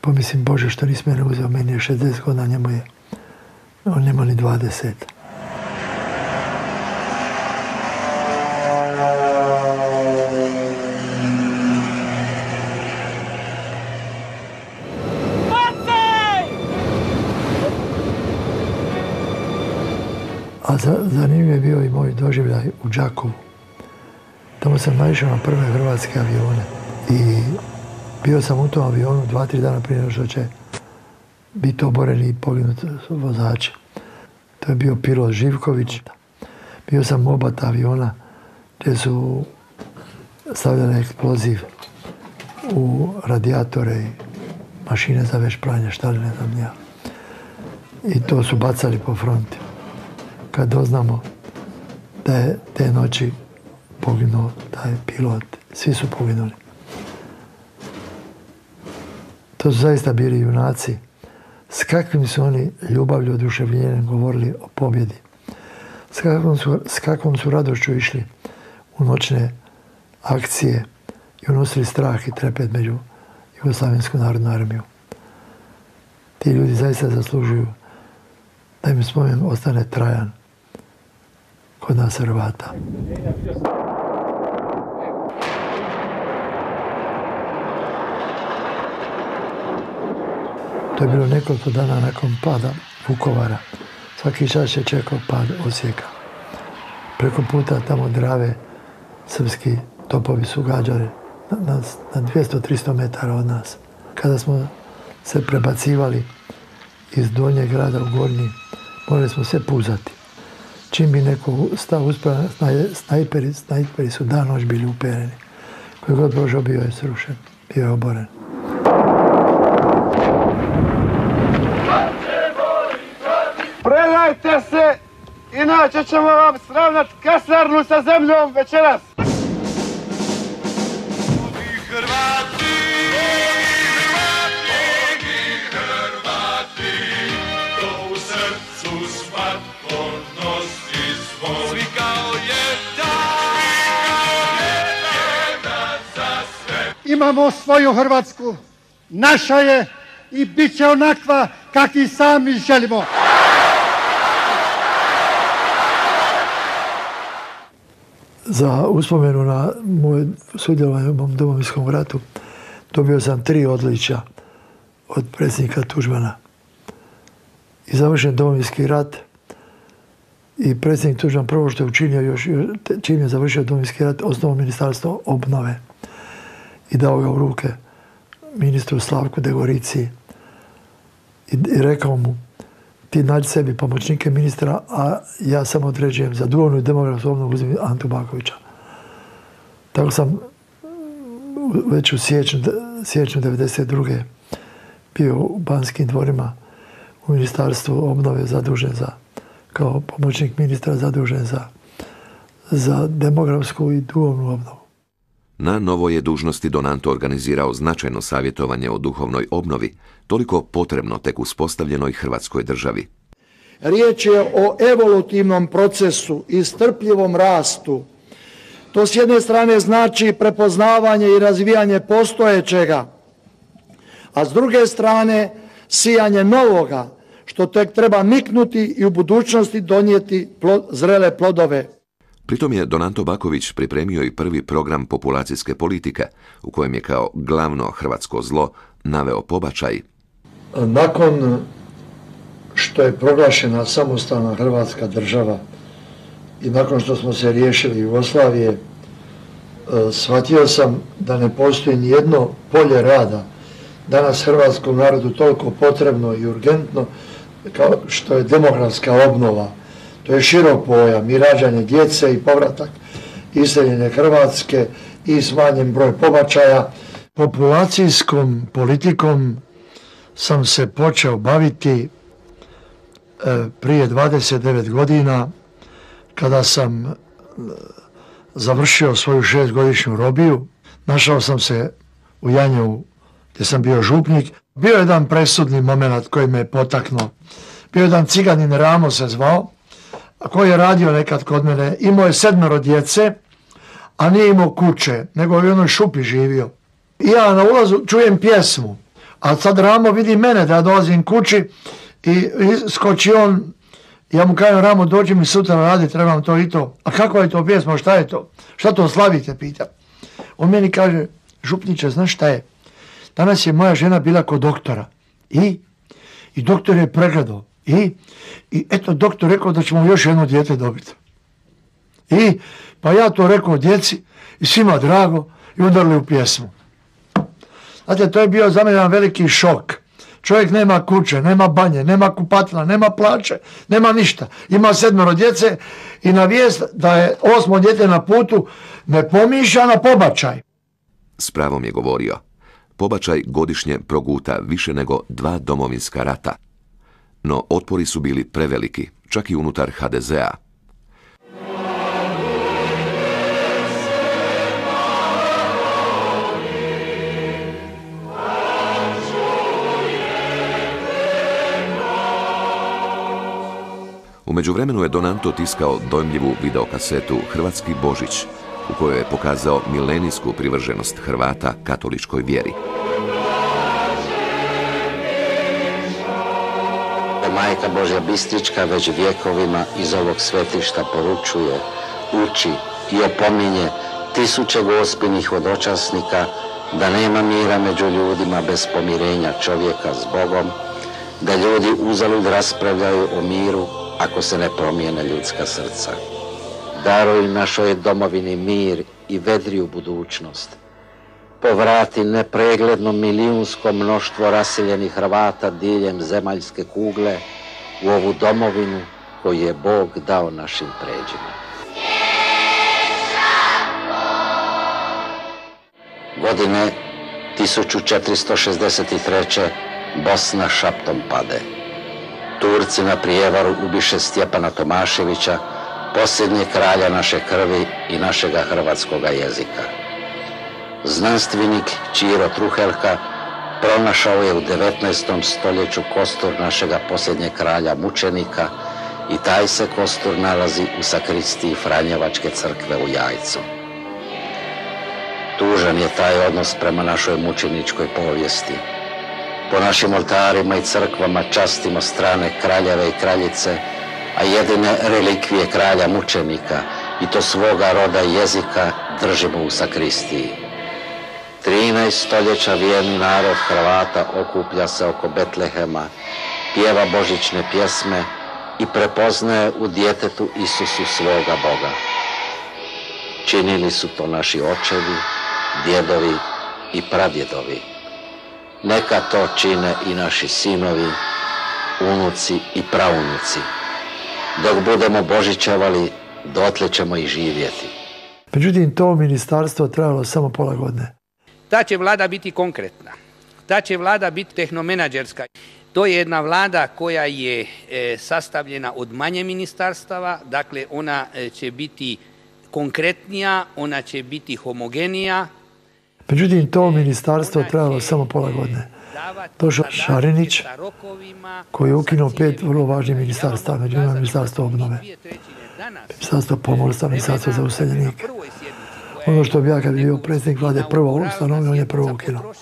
Pomislim, Bože, što nisi mene uzeo, meni je 60 godina, njemu je, on nema ni 20. A zanimljiv je bio i moj doživljaj u Đakovu. Tamo sam naišao na prve hrvatske avione. I bio sam u tom avionu dva, tri dana prije što će biti oboreni i poginuti vozači. To je bio pilot Živković. Bio sam oba aviona gdje su stavljali eksploziv u radijatore i mašine za veš pranje, šta li ne znam ja. I to su bacali po fronti. Kad doznamo da je te noći poginuo taj pilot, svi su poginuli. To su zaista bili junaci. S kakvim su oni ljubavlju oduševljenjem govorili o pobjedi. S kakvom, su, s kakvom su radošću išli u noćne akcije i unosili strah i trepet među Jugoslavijsku narodnu armiju. Ti ljudi zaista zaslužuju da im spomen ostane trajan kod nas Hrvata. To je bilo nekoliko dana nakon pada Vukovara. Svaki čas je čekao pad Osijeka. Preko puta tamo Drave srpski topovi su gađali na, na 200-300 metara od nas. Kada smo se prebacivali iz donjeg grada u gornji, morali smo se puzati. Čim bi neko stao uspravan, snajperi, snajperi su dan noć bili upereni. Koji god prošao bio je srušen, bio je oboren. Predajte se, inače ćemo vam sravnat kasarnu sa zemljom večeras. Imamo svoju Hrvatsku, naša je i bit će onakva kakvi sami želimo. Za uspomenu na moje sudjelovanje u mom domovinskom ratu dobio sam tri odličja od predsjednika Tužmana. I završen domovinski rat i predsjednik Tužman prvo što je učinio još, čim je završio domovinski rat, osnovo ministarstvo obnove i dao ga u ruke ministru Slavku Degorici i, rekao mu ti nađi sebi pomoćnike ministra, a ja sam određujem za duhovnu i demografsku obnovu Antu Bakovića. Tako sam već u siječnju, siječnju 92. bio u Banskim dvorima u ministarstvu obnove zadužen za kao pomoćnik ministra zadužen za, za demografsku i duhovnu obnovu. Na novoj je dužnosti Donanto organizirao značajno savjetovanje o duhovnoj obnovi, toliko potrebno tek uspostavljenoj Hrvatskoj državi. Riječ je o evolutivnom procesu i strpljivom rastu. To s jedne strane znači prepoznavanje i razvijanje postojećega, a s druge strane sijanje novoga, što tek treba niknuti i u budućnosti donijeti zrele plodove. Pritom je Donanto Baković pripremio i prvi program populacijske politike, u kojem je kao glavno hrvatsko zlo naveo pobačaj. Nakon što je proglašena samostalna hrvatska država i nakon što smo se riješili Jugoslavije, e, shvatio sam da ne postoji ni jedno polje rada danas hrvatskom narodu toliko potrebno i urgentno kao što je demografska obnova to je širok pojam i rađanje djece i povratak iseljene Hrvatske i smanjen broj pobačaja. Populacijskom politikom sam se počeo baviti e, prije 29 godina kada sam e, završio svoju šestgodišnju robiju. Našao sam se u Janjevu gdje sam bio župnik. Bio je jedan presudni moment koji me je potaknuo. Bio je jedan ciganin Ramo se zvao koji je radio nekad kod mene, imao je sedmero djece, a nije imao kuće, nego je u jednoj šupi živio. I ja na ulazu čujem pjesmu, a sad Ramo vidi mene da ja dolazim kući i skoči on, ja mu kažem Ramo dođi mi sutra radi, trebam to i to. A kako je to pjesma, šta je to? Šta to slavite, pita. On meni kaže, župniče, znaš šta je? Danas je moja žena bila kod doktora. I? I doktor je pregledao. I, I eto doktor rekao da ćemo još jedno dijete dobiti. I pa ja to rekao djeci i svima drago i udarili u pjesmu. Znate, to je bio za mene veliki šok. Čovjek nema kuće, nema banje, nema kupatila, nema plaće, nema ništa. Ima sedmero djece i na vijest da je osmo dijete na putu ne pomišlja na pobačaj. S pravom je govorio. Pobačaj godišnje proguta više nego dva domovinska rata no otpori su bili preveliki, čak i unutar HDZ-a. U međuvremenu je Donanto tiskao dojmljivu videokasetu Hrvatski Božić, u kojoj je pokazao milenijsku privrženost Hrvata katoličkoj vjeri. Majka Božja Bistrička već vjekovima iz ovog svetišta poručuje, uči i opominje tisuće gospinih vodočasnika da nema mira među ljudima bez pomirenja čovjeka s Bogom, da ljudi uzalud raspravljaju o miru ako se ne promijene ljudska srca. Daruj našoj domovini mir i vedriju budućnost. Povrati nepregledno milijunsko mnoštvo raseljenih Hrvata diljem zemaljske kugle u ovu domovinu koji je Bog dao našim pređima. Godine 1463. Bosna šaptom pade. Turci na prijevaru ubiše Stjepana Tomaševića, posljednje kralja naše krvi i našega hrvatskoga jezika. Znanstvenik Čiro Truhelka pronašao je u 19. stoljeću kostur našega posljednjeg kralja mučenika i taj se kostur nalazi u sakristiji Franjevačke crkve u Jajcu. Tužan je taj odnos prema našoj mučeničkoj povijesti. Po našim oltarima i crkvama častimo strane kraljeve i kraljice, a jedine relikvije kralja mučenika i to svoga roda i jezika držimo u sakristiji. 13 stoljeća vjerni narod Hrvata okuplja se oko Betlehema, pjeva božićne pjesme i prepoznaje u djetetu Isusu svoga Boga. Činili su to naši očevi, djedovi i pradjedovi. Neka to čine i naši sinovi, unuci i praunuci. Dok budemo božićevali, dotle ćemo i živjeti. Međutim, to ministarstvo trajalo samo pola godine. Ta će vlada biti konkretna. Ta će vlada biti tehnomenadžerska. To je jedna vlada koja je e, sastavljena od manje ministarstava, dakle ona e, će biti konkretnija, ona će biti homogenija. Međutim, to ministarstvo trajalo samo pola godine. Došao Šarinić, koji je ukinuo pet vrlo važnih ministarstva, među njima ministarstvo obnove, ministarstvo pomorstva, ministarstvo za useljenike. Ono što bi ja kad bi bio predsjednik vlade prvo ustanovio, on je prvo ukinuo.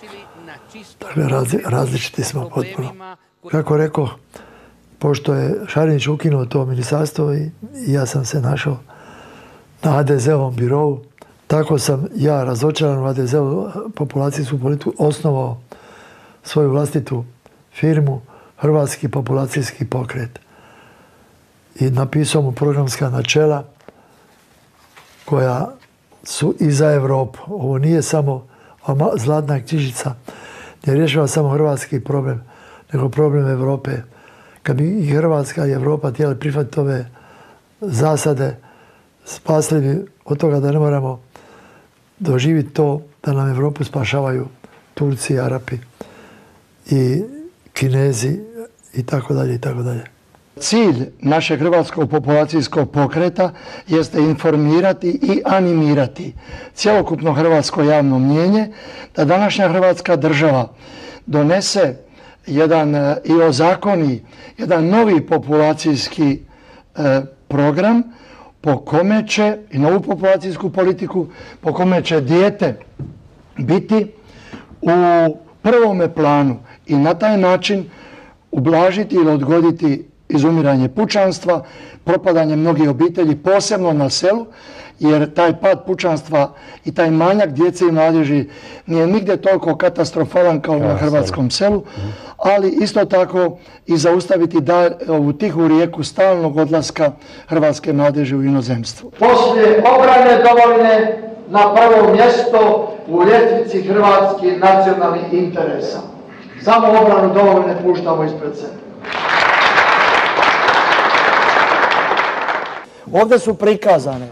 Dakle, različiti smo potpuno. Kako rekao, pošto je Šarinić ukinuo to ministarstvo i ja sam se našao na ADZ-ovom birovu, tako sam ja razočaran u ADZ-u populacijsku politiku osnovao svoju vlastitu firmu Hrvatski populacijski pokret. I napisao mu programska načela koja su i za Europu. Ovo nije samo zlatna knjižica, ne rješava samo hrvatski problem, nego problem Europe. Kad bi i Hrvatska i Europa htjeli prihvatiti ove zasade, spasli bi od toga da ne moramo doživjeti to da nam Europu spašavaju Turci Arapi i Kinezi i tako dalje i tako dalje. Cilj našeg hrvatskog populacijskog pokreta jeste informirati i animirati cjelokupno hrvatsko javno mnjenje da današnja hrvatska država donese jedan e, i ozakoni jedan novi populacijski e, program po kome će i novu populacijsku politiku po kome će dijete biti u prvome planu i na taj način ublažiti ili odgoditi izumiranje pučanstva, propadanje mnogih obitelji, posebno na selu, jer taj pad pučanstva i taj manjak djece i mladeži nije nigdje toliko katastrofalan kao na hrvatskom selu, ali isto tako i zaustaviti da, ovu tihu rijeku stalnog odlaska hrvatske mladeže u inozemstvu. Poslije obrane dovoljne na prvo mjesto u ljestvici hrvatskih nacionalnih interesa. Samo obranu dovoljne puštamo ispred sebe. Ovdje su prikazane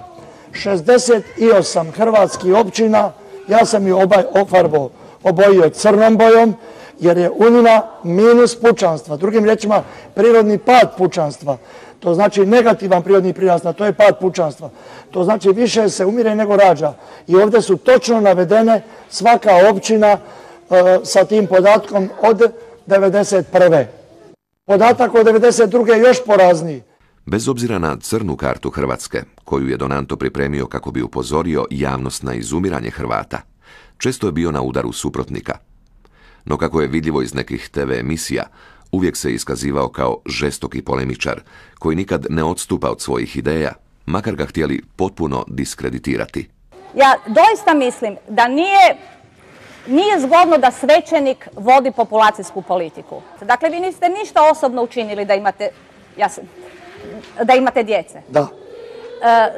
68 hrvatskih općina, ja sam ih obaj ofarbo obojio crnom bojom, jer je u njima minus pučanstva. Drugim riječima, prirodni pad pučanstva. To znači negativan prirodni prirasta, to je pad pučanstva. To znači više se umire nego rađa. I ovdje su točno navedene svaka općina e, sa tim podatkom od 1991. Podatak od 1992. je još porazniji. Bez obzira na crnu kartu Hrvatske, koju je Donanto pripremio kako bi upozorio javnost na izumiranje Hrvata, često je bio na udaru suprotnika. No kako je vidljivo iz nekih TV emisija, uvijek se iskazivao kao žestoki polemičar, koji nikad ne odstupa od svojih ideja, makar ga htjeli potpuno diskreditirati. Ja doista mislim da nije nije zgodno da svećenik vodi populacijsku politiku. Dakle, vi niste ništa osobno učinili da imate, ja da imate djece. Da.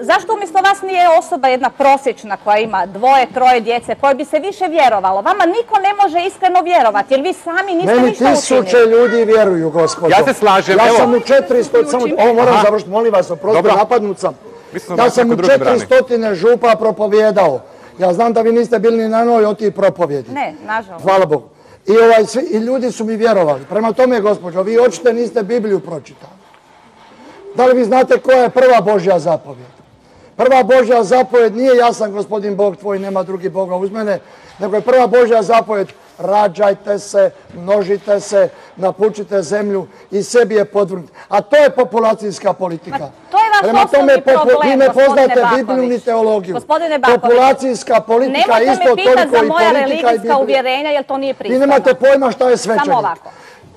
zašto umjesto vas nije osoba jedna prosječna koja ima dvoje, troje djece, koje bi se više vjerovalo? Vama niko ne može iskreno vjerovati, jer vi sami niste Meni ništa učinili. tisuće ljudi vjeruju, gospodo. Ja se slažem, Ja evo. sam u 400, samo, ovo moram završiti, molim vas, oprostite, Dobro. napadnut sam. Mislim Ja sam u neko drugi brani. 400 župa propovijedao. Ja znam da vi niste bili ni na jednoj od tih propovjedi. Ne, nažalost. Hvala Bogu. I, ovaj, svi, I ljudi su mi vjerovali. Prema tome, gospođo, vi očito niste Bibliju pročitali. Da li vi znate koja je prva Božja zapovjed? Prva Božja zapovjed nije ja sam gospodin Bog tvoj, nema drugi Boga uz mene, nego je prva Božja zapovjed rađajte se, množite se, napučite zemlju i sebi je podvrgnut. A to je populacijska politika. to je vaš Prema osnovni tome, popu- problem, vi ne gospodine poznate Baković. Bibliju ni teologiju. Gospodine Baković, Populacijska politika je Nemojte isto me pitati toliko za i moja politika i religijska Biblija. uvjerenja, jer to nije Vi pristojno. nemate pojma šta je svećenik. Samo ovako.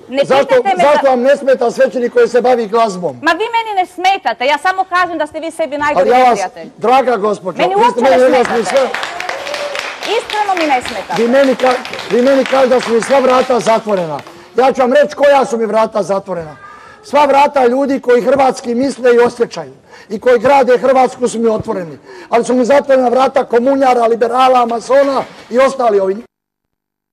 Ne Zašto, me zašto za- vam ne smeta svećenik koji se bavi glazbom? Ma vi meni ne smetate, ja samo kažem da ste vi sebi Ali najgori ja vas, prijatelj. draga gospođo, Meni uopće ne smetate. sve, Iskreno mi ne smetate. vi meni, ka, vi meni kažete da su mi sva vrata zatvorena. Ja ću vam reći koja su mi vrata zatvorena. Sva vrata ljudi koji hrvatski misle i osjećaju i koji grade Hrvatsku su mi otvoreni. Ali su mi zatvorena vrata komunjara, liberala, masona i ostali ovi.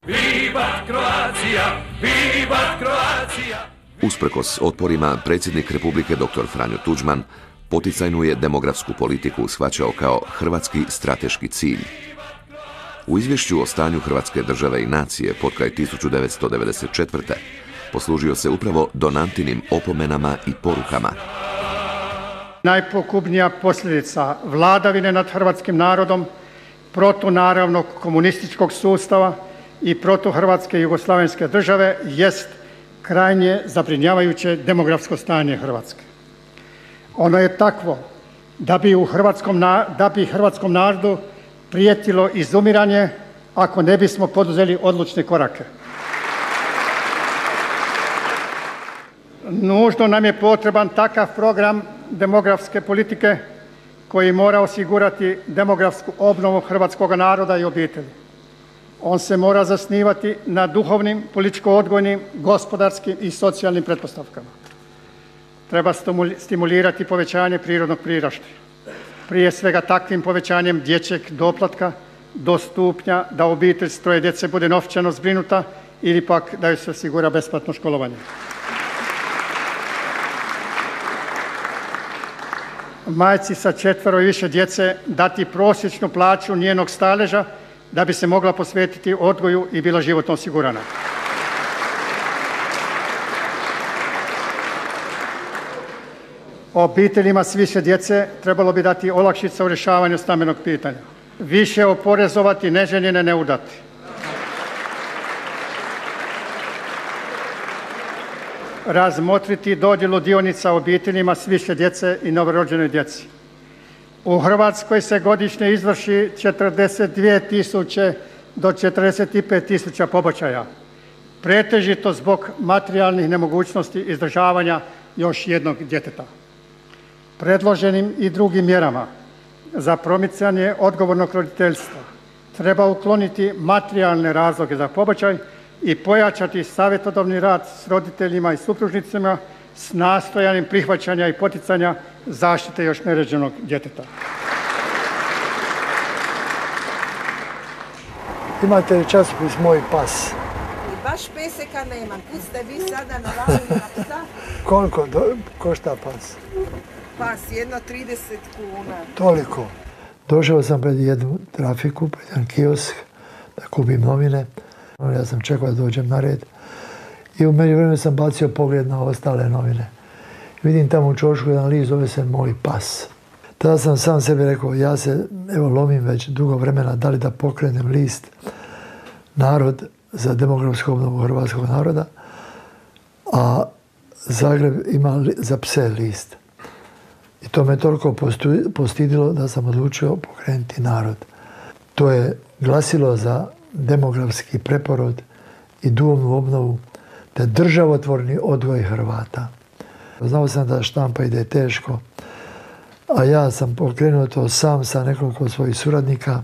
Vivat Croatia, vivat Croatia. Usprkos otporima, predsjednik Republike dr. Franjo Tuđman poticajnu je demografsku politiku shvaćao kao hrvatski strateški cilj. U izvješću o stanju Hrvatske države i nacije pod kraj 1994. poslužio se upravo donantinim opomenama i porukama. Najpokubnija posljedica vladavine nad hrvatskim narodom, protunaravnog komunističkog sustava i protuhrvatske jugoslavenske države jest krajnje zabrinjavajuće demografsko stanje Hrvatske. Ono je takvo da bi, u hrvatskom, da bi hrvatskom narodu prijetilo izumiranje ako ne bismo poduzeli odlučne korake. Nužno nam je potreban takav program demografske politike koji mora osigurati demografsku obnovu hrvatskog naroda i obitelji. On se mora zasnivati na duhovnim, političko-odgojnim, gospodarskim i socijalnim pretpostavkama. Treba stimuli- stimulirati povećanje prirodnog priraštaja. Prije svega takvim povećanjem dječjeg doplatka do stupnja da obitelj s troje djece bude novčano zbrinuta ili pak da joj se osigura besplatno školovanje. majci sa četvero i više djece dati prosječnu plaću njenog staleža da bi se mogla posvetiti odgoju i bila životno osigurana. Obiteljima s više djece trebalo bi dati olakšica u rješavanju stambenog pitanja. Više oporezovati neželjene neudati. razmotriti dodjelu dionica obiteljima s više djece i novorođenoj djeci. U Hrvatskoj se godišnje izvrši 42 tisuće do 45 tisuća pobačaja, pretežito zbog materijalnih nemogućnosti izdržavanja još jednog djeteta. Predloženim i drugim mjerama za promicanje odgovornog roditeljstva treba ukloniti materijalne razloge za pobačaj i pojačati savjetodavni rad s roditeljima i supružnicima s nastojanjem prihvaćanja i poticanja zaštite još neređenog djeteta. Imate li časopis Moj pas? I baš peseka nemam. Kud ste vi sada navalili na psa? Koliko do- košta pas? Pas, jedno 30 kuna. Toliko. Došao sam pred jednu trafiku, pred jedan kiosk, da kupim novine. Ja sam čekao da dođem na red. I u međuvremenu sam bacio pogled na ostale novine. Vidim tamo u čošku jedan list, zove se Moj pas. Tada sam sam sebi rekao, ja se evo lomim već dugo vremena, da li da pokrenem list narod za demografsku obnovu hrvatskog naroda, a Zagreb ima za pse list. I to me toliko postidilo da sam odlučio pokrenuti narod. To je glasilo za demografski preporod i duhovnu obnovu te državotvorni odgoj Hrvata. Znao sam da štampa ide teško, a ja sam pokrenuo to sam sa nekoliko svojih suradnika,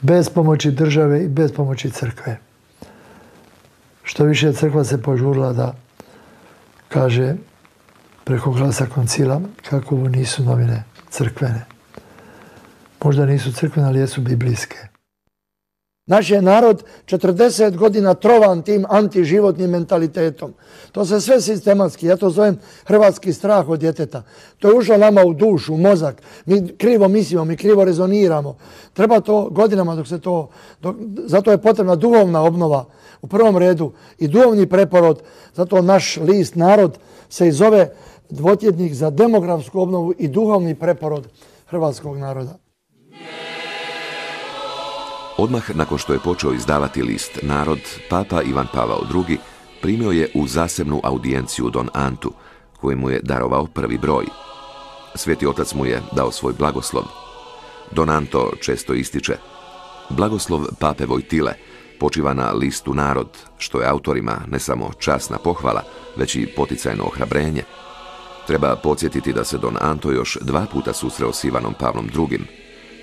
bez pomoći države i bez pomoći crkve. Što više crkva se požurila da kaže preko glasa koncila kako ovo nisu novine crkvene. Možda nisu crkvene, ali jesu biblijske. Naš je narod 40 godina trovan tim antiživotnim mentalitetom. To se sve sistematski, ja to zovem hrvatski strah od djeteta. To je ušlo nama u dušu, u mozak. Mi krivo mislimo, mi krivo rezoniramo. Treba to godinama dok se to... zato je potrebna duhovna obnova u prvom redu i duhovni preporod. Zato naš list, narod, se i zove dvotjednik za demografsku obnovu i duhovni preporod hrvatskog naroda. Odmah nakon što je počeo izdavati list Narod, papa Ivan Pavao II primio je u zasebnu audijenciju Don Antu, koji mu je darovao prvi broj. Sveti otac mu je dao svoj blagoslov. Don Anto često ističe, blagoslov pape Vojtile počiva na listu Narod, što je autorima ne samo časna pohvala, već i poticajno ohrabrenje. Treba podsjetiti da se Don Anto još dva puta susreo s Ivanom Pavlom II.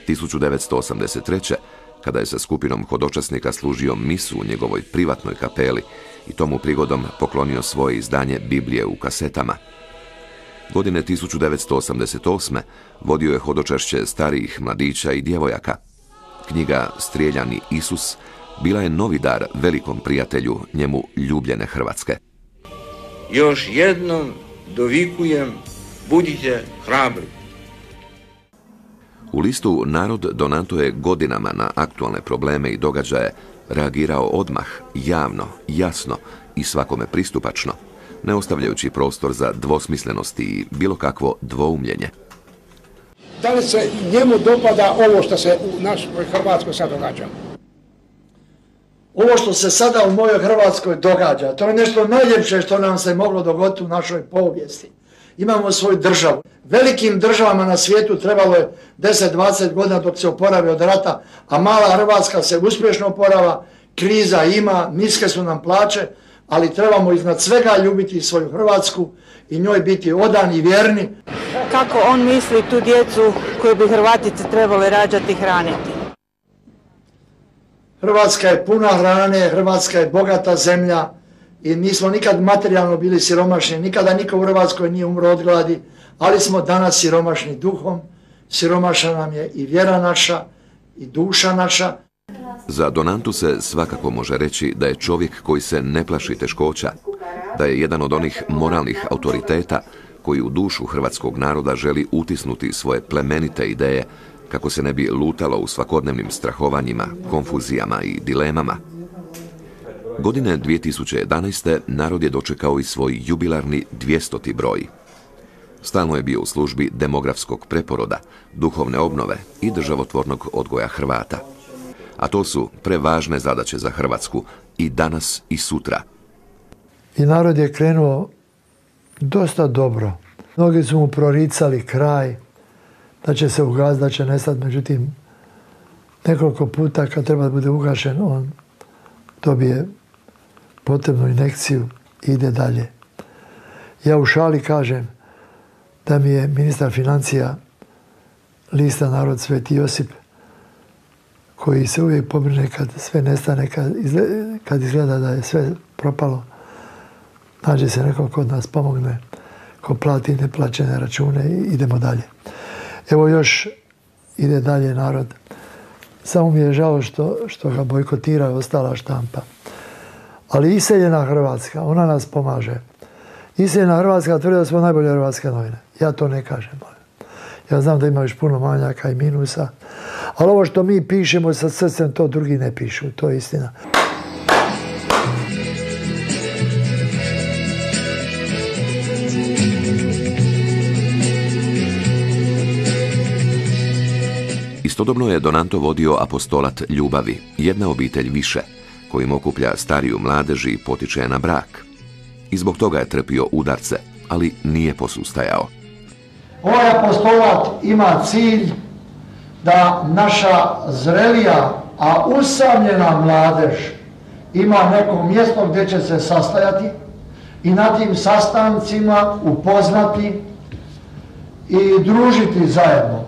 1983 kada je sa skupinom hodočasnika služio misu u njegovoj privatnoj kapeli i tomu prigodom poklonio svoje izdanje Biblije u kasetama. Godine 1988. vodio je hodočašće starijih mladića i djevojaka. Knjiga Strijeljani Isus bila je novi dar velikom prijatelju njemu ljubljene Hrvatske. Još jednom dovikujem, budite hrabri. U listu Narod Donato je godinama na aktualne probleme i događaje reagirao odmah, javno, jasno i svakome pristupačno, ne ostavljajući prostor za dvosmislenosti i bilo kakvo dvoumljenje. Da li se njemu dopada ovo što se u našoj Hrvatskoj sad događa? Ovo što se sada u mojoj Hrvatskoj događa, to je nešto najljepše što nam se moglo dogoditi u našoj povijesti imamo svoju državu. Velikim državama na svijetu trebalo je 10-20 godina dok se oporavi od rata, a mala Hrvatska se uspješno oporava, kriza ima, niske su nam plaće, ali trebamo iznad svega ljubiti svoju Hrvatsku i njoj biti odani i vjerni. Kako on misli tu djecu koju bi Hrvatice trebali rađati i hraniti? Hrvatska je puna hrane, Hrvatska je bogata zemlja, i nismo nikad materijalno bili siromašni, nikada niko u Hrvatskoj nije umro od gladi, ali smo danas siromašni duhom, siromaša nam je i vjera naša i duša naša. Za Donantu se svakako može reći da je čovjek koji se ne plaši teškoća, da je jedan od onih moralnih autoriteta koji u dušu hrvatskog naroda želi utisnuti svoje plemenite ideje kako se ne bi lutalo u svakodnevnim strahovanjima, konfuzijama i dilemama. Godine 2011. narod je dočekao i svoj jubilarni 200. broj. Stalno je bio u službi demografskog preporoda, duhovne obnove i državotvornog odgoja Hrvata. A to su prevažne zadaće za Hrvatsku i danas i sutra. I narod je krenuo dosta dobro. Mnogi su mu proricali kraj, da će se ugasiti, da će nestati. Međutim, nekoliko puta kad treba da bude ugašen, on dobije potrebnu inekciju i ide dalje. Ja u šali kažem da mi je ministar financija lista narod Sveti Josip koji se uvijek pobrine kad sve nestane, kad izgleda, da je sve propalo. Nađe se neko kod nas pomogne, ko plati neplaćene račune i idemo dalje. Evo još ide dalje narod. Samo mi je žao što, što ga bojkotira ostala štampa. Ali iseljena Hrvatska, ona nas pomaže. Iseljena Hrvatska tvrdi da smo najbolje hrvatske novine. Ja to ne kažem. Ja znam da ima još puno manjaka i minusa. Ali ovo što mi pišemo sa srcem, to drugi ne pišu. To je istina. Istodobno je Donanto vodio apostolat ljubavi, jedna obitelj više – kojim okuplja stariju mladeži i potiče na brak. I zbog toga je trpio udarce, ali nije posustajao. Ovaj apostolat ima cilj da naša zrelija, a usamljena mladež ima neko mjesto gdje će se sastajati i na tim sastancima upoznati i družiti zajedno.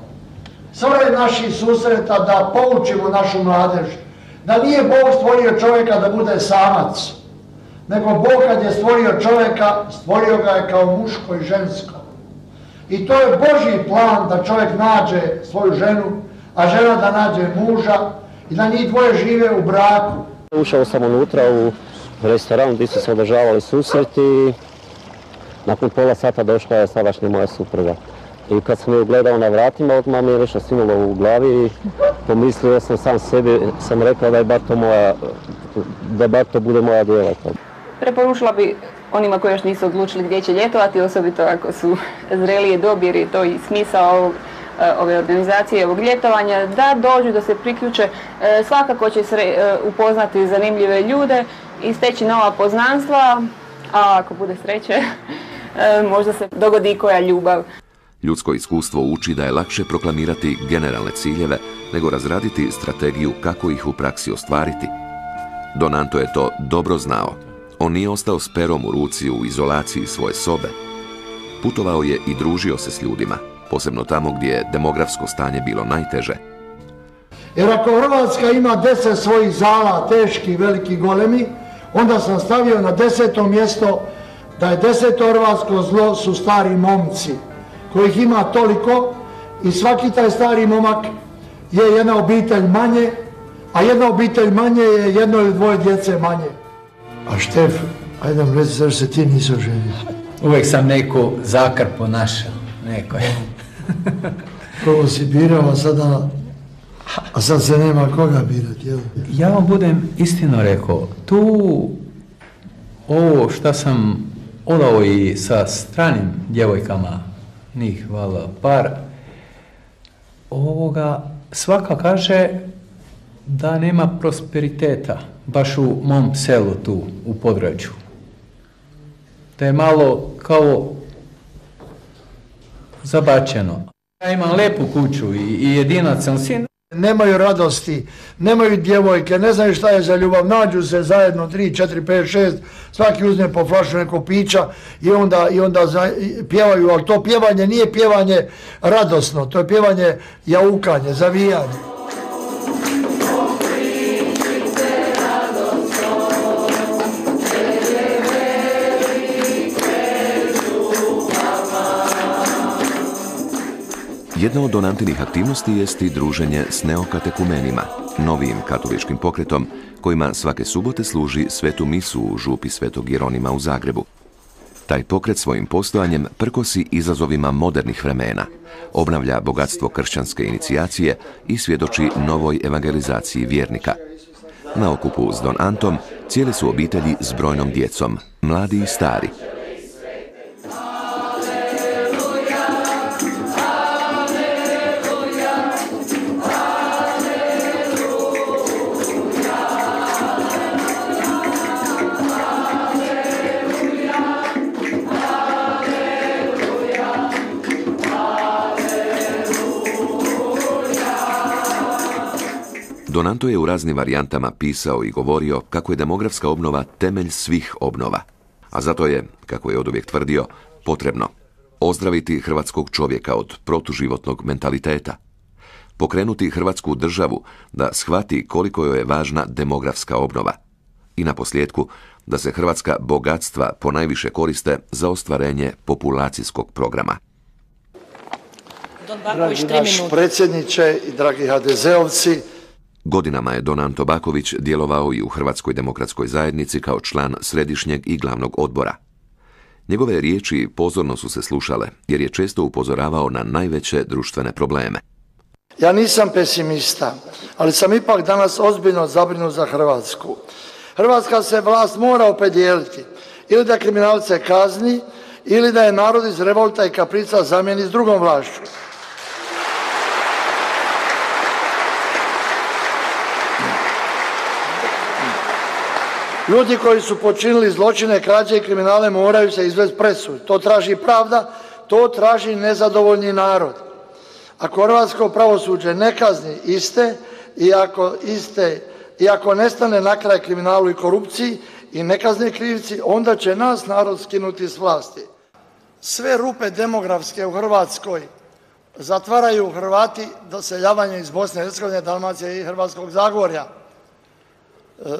Sve naši susreta da poučimo našu mladež da nije Bog stvorio čovjeka da bude samac, nego Bog kad je stvorio čovjeka, stvorio ga je kao muško i žensko. I to je Božji plan da čovjek nađe svoju ženu, a žena da nađe muža i da njih dvoje žive u braku. Ušao sam unutra u restoran gdje su se održavali susreti. Nakon pola sata došla je sadašnja moja supruga. I kad sam ju gledao na vratima, odmah mi je nešto sinulo u glavi i pomislio sam sam sebi, sam rekao da je bar to moja, da bar to bude moja djevojka. Preporučila bi onima koji još nisu odlučili gdje će ljetovati, osobito ako su zrelije dobi jer je to i smisao ovog, e, ove organizacije, ovog ljetovanja, da dođu, da se priključe. E, Svakako će se e, upoznati zanimljive ljude i steći nova poznanstva, a ako bude sreće, možda se dogodi koja ljubav. Ljudsko iskustvo uči da je lakše proklamirati generalne ciljeve nego razraditi strategiju kako ih u praksi ostvariti. Donanto je to dobro znao. On nije ostao s perom u ruci u izolaciji svoje sobe. Putovao je i družio se s ljudima, posebno tamo gdje je demografsko stanje bilo najteže. Jer ako Hrvatska ima deset svojih zala, teški, veliki, golemi, onda sam stavio na deseto mjesto da je deseto hrvatsko zlo su stari momci, kojih ima toliko i svaki taj stari momak je jedna obitelj manje, a jedna obitelj manje je jedno ili dvoje djece manje. A Štef, ajde nam reći zašto se ti nisi oženio? Uvijek sam neku zakrpu našao, neko je. Kogo si birao, a sada, a sad se nema koga birati, jel? Ja vam budem istino rekao, tu ovo što sam odao i sa stranim djevojkama, njih hvala par, ovoga svaka kaže da nema prosperiteta baš u mom selu tu u području. Da je malo kao zabačeno. Ja imam lepu kuću i, i jedinac sam sin. Nemaju radosti, nemaju djevojke, ne znaju šta je za ljubav, nađu se zajedno 3, 4, 5, 6, svaki uzme po flašu nekog pića i onda, i onda pjevaju, ali to pjevanje nije pjevanje radosno, to je pjevanje jaukanje, zavijanje. Jedna od donantinih aktivnosti jest i druženje s neokatekumenima, novijim katoličkim pokretom, kojima svake subote služi svetu misu u župi svetog Jeronima u Zagrebu. Taj pokret svojim postojanjem prkosi izazovima modernih vremena, obnavlja bogatstvo kršćanske inicijacije i svjedoči novoj evangelizaciji vjernika. Na okupu s Don Antom cijele su obitelji s brojnom djecom, mladi i stari, Donanto je u raznim varijantama pisao i govorio kako je demografska obnova temelj svih obnova, a zato je, kako je oduvijek tvrdio, potrebno ozdraviti hrvatskog čovjeka od protuživotnog mentaliteta, pokrenuti hrvatsku državu da shvati koliko joj je važna demografska obnova i na posljedku da se hrvatska bogatstva ponajviše koriste za ostvarenje populacijskog programa. Dragi naš predsjedniče i dragi HDZ-ovci, Godinama je Donan Tobaković djelovao i u Hrvatskoj demokratskoj zajednici kao član središnjeg i glavnog odbora. Njegove riječi pozorno su se slušale, jer je često upozoravao na najveće društvene probleme. Ja nisam pesimista, ali sam ipak danas ozbiljno zabrinut za Hrvatsku. Hrvatska se vlast mora opedijeliti, ili da kriminalce kazni, ili da je narod iz revolta i kaprica zamijeni s drugom vlašću. Ljudi koji su počinili zločine, krađe i kriminale moraju se izvesti presud. To traži pravda, to traži nezadovoljni narod. Ako hrvatsko pravosuđe ne kazni iste i ako, iste, i ako nestane na kraj kriminalu i korupciji i ne kazne krivci, onda će nas narod skinuti s vlasti. Sve rupe demografske u Hrvatskoj zatvaraju Hrvati doseljavanje iz Bosne i Hercegovine, Dalmacije i Hrvatskog Zagorja.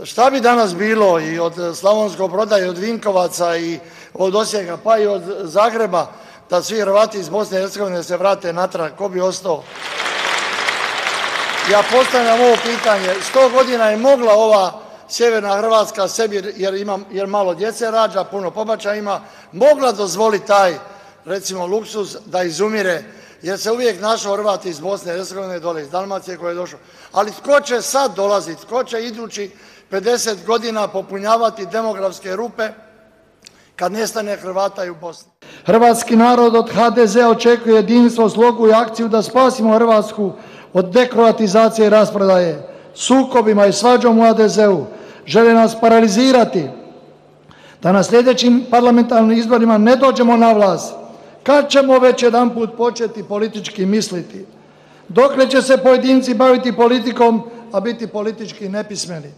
Šta bi danas bilo i od Slavonskog broda i od Vinkovaca i od Osijeka pa i od Zagreba da svi Hrvati iz Bosne i Hercegovine se vrate natrag, ko bi ostao? Ja postavljam ovo pitanje, sto godina je mogla ova sjeverna Hrvatska sebi, jer, ima, jer malo djece rađa, puno pobačaja ima, mogla dozvoliti taj, recimo, luksus da izumire, jer se uvijek našao Hrvati iz Bosne Hercegovine, dole iz Dalmacije koje je došao. Ali tko će sad dolaziti, tko će idući 50 godina popunjavati demografske rupe kad nestane Hrvata i u Bosni? Hrvatski narod od HDZ očekuje jedinstvo, slogu i akciju da spasimo Hrvatsku od dekroatizacije i rasprodaje, sukobima i svađom u HDZ-u. Žele nas paralizirati da na sljedećim parlamentarnim izborima ne dođemo na vlast. Kad ćemo već jedanput početi politički misliti? Dokle će se pojedinci baviti politikom, a biti politički nepismeni?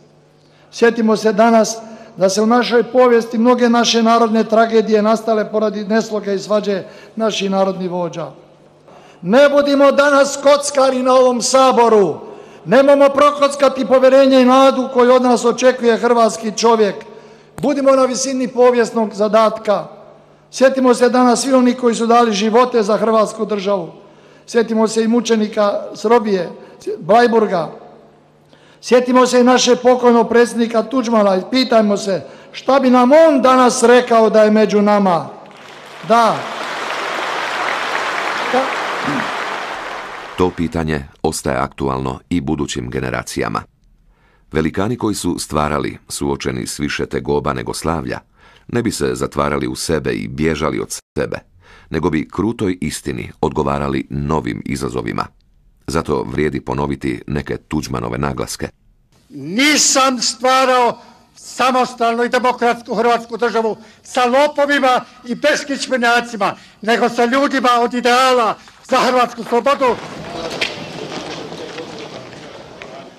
Sjetimo se danas da se u našoj povijesti mnoge naše narodne tragedije nastale poradi nesloge i svađe naših narodnih vođa. Ne budimo danas kockari na ovom saboru. Nemamo prokockati povjerenje i nadu koju od nas očekuje hrvatski čovjek. Budimo na visini povijesnog zadatka. Sjetimo se danas svi oni koji su dali živote za hrvatsku državu. Sjetimo se i mučenika Srbije, Blajburga. Sjetimo se i naše pokojnog predsjednika Tuđmana i pitajmo se šta bi nam on danas rekao da je među nama. Da. da. To pitanje ostaje aktualno i budućim generacijama. Velikani koji su stvarali, suočeni s više tegoba nego slavlja, ne bi se zatvarali u sebe i bježali od sebe, nego bi krutoj istini odgovarali novim izazovima. Zato vrijedi ponoviti neke Tuđmanove naglaske. Nisam stvarao samostalnu i demokratsku Hrvatsku državu sa lopovima i beskičmenjacima, nego sa ljudima od ideala za hrvatsku slobodu.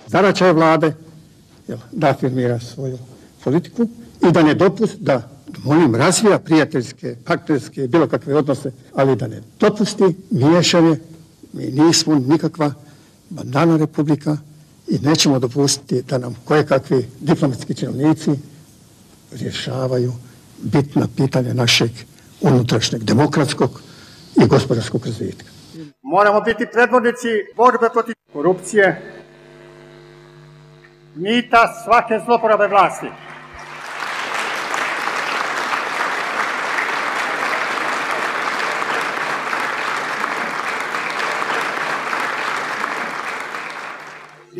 Zadaća je vlade da afirmira svoju politiku i da ne dopust da molim, razvija prijateljske, partnerske, bilo kakve odnose, ali da ne dopusti miješanje. Mi nismo nikakva bandana republika i nećemo dopustiti da nam kakvi diplomatski činovnici rješavaju bitna pitanja našeg unutrašnjeg demokratskog i gospodarskog razvitka. Moramo biti predvodnici borbe protiv korupcije, mita svake zloporabe vlasti.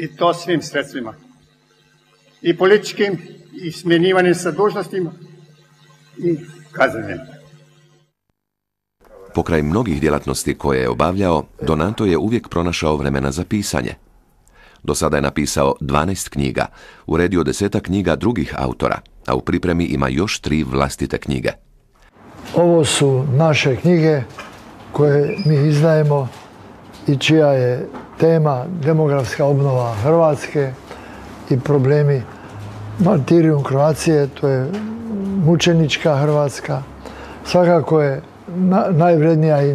I to svim sredstvima. I političkim, i smjenjivanjem sa dužnostima, i kazanjem. Pokraj mnogih djelatnosti koje je obavljao, Donato je uvijek pronašao vremena za pisanje. Do sada je napisao 12 knjiga, uredio deseta knjiga drugih autora, a u pripremi ima još tri vlastite knjige. Ovo su naše knjige koje mi izdajemo i čija je tema demografska obnova Hrvatske i problemi Martirijum Kroacije, to je mučenička Hrvatska. Svakako je najvrednija i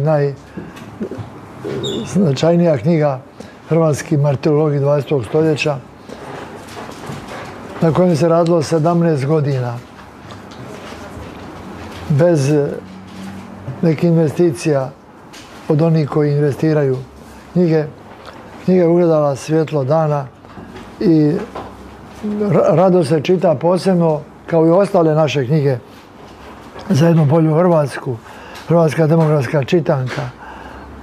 najznačajnija knjiga hrvatski martirologi 20. stoljeća na kojem se radilo 17 godina bez nekih investicija od onih koji investiraju knjige. Knjiga je ugledala svjetlo dana i rado se čita posebno kao i ostale naše knjige za jednu bolju Hrvatsku, Hrvatska demografska čitanka,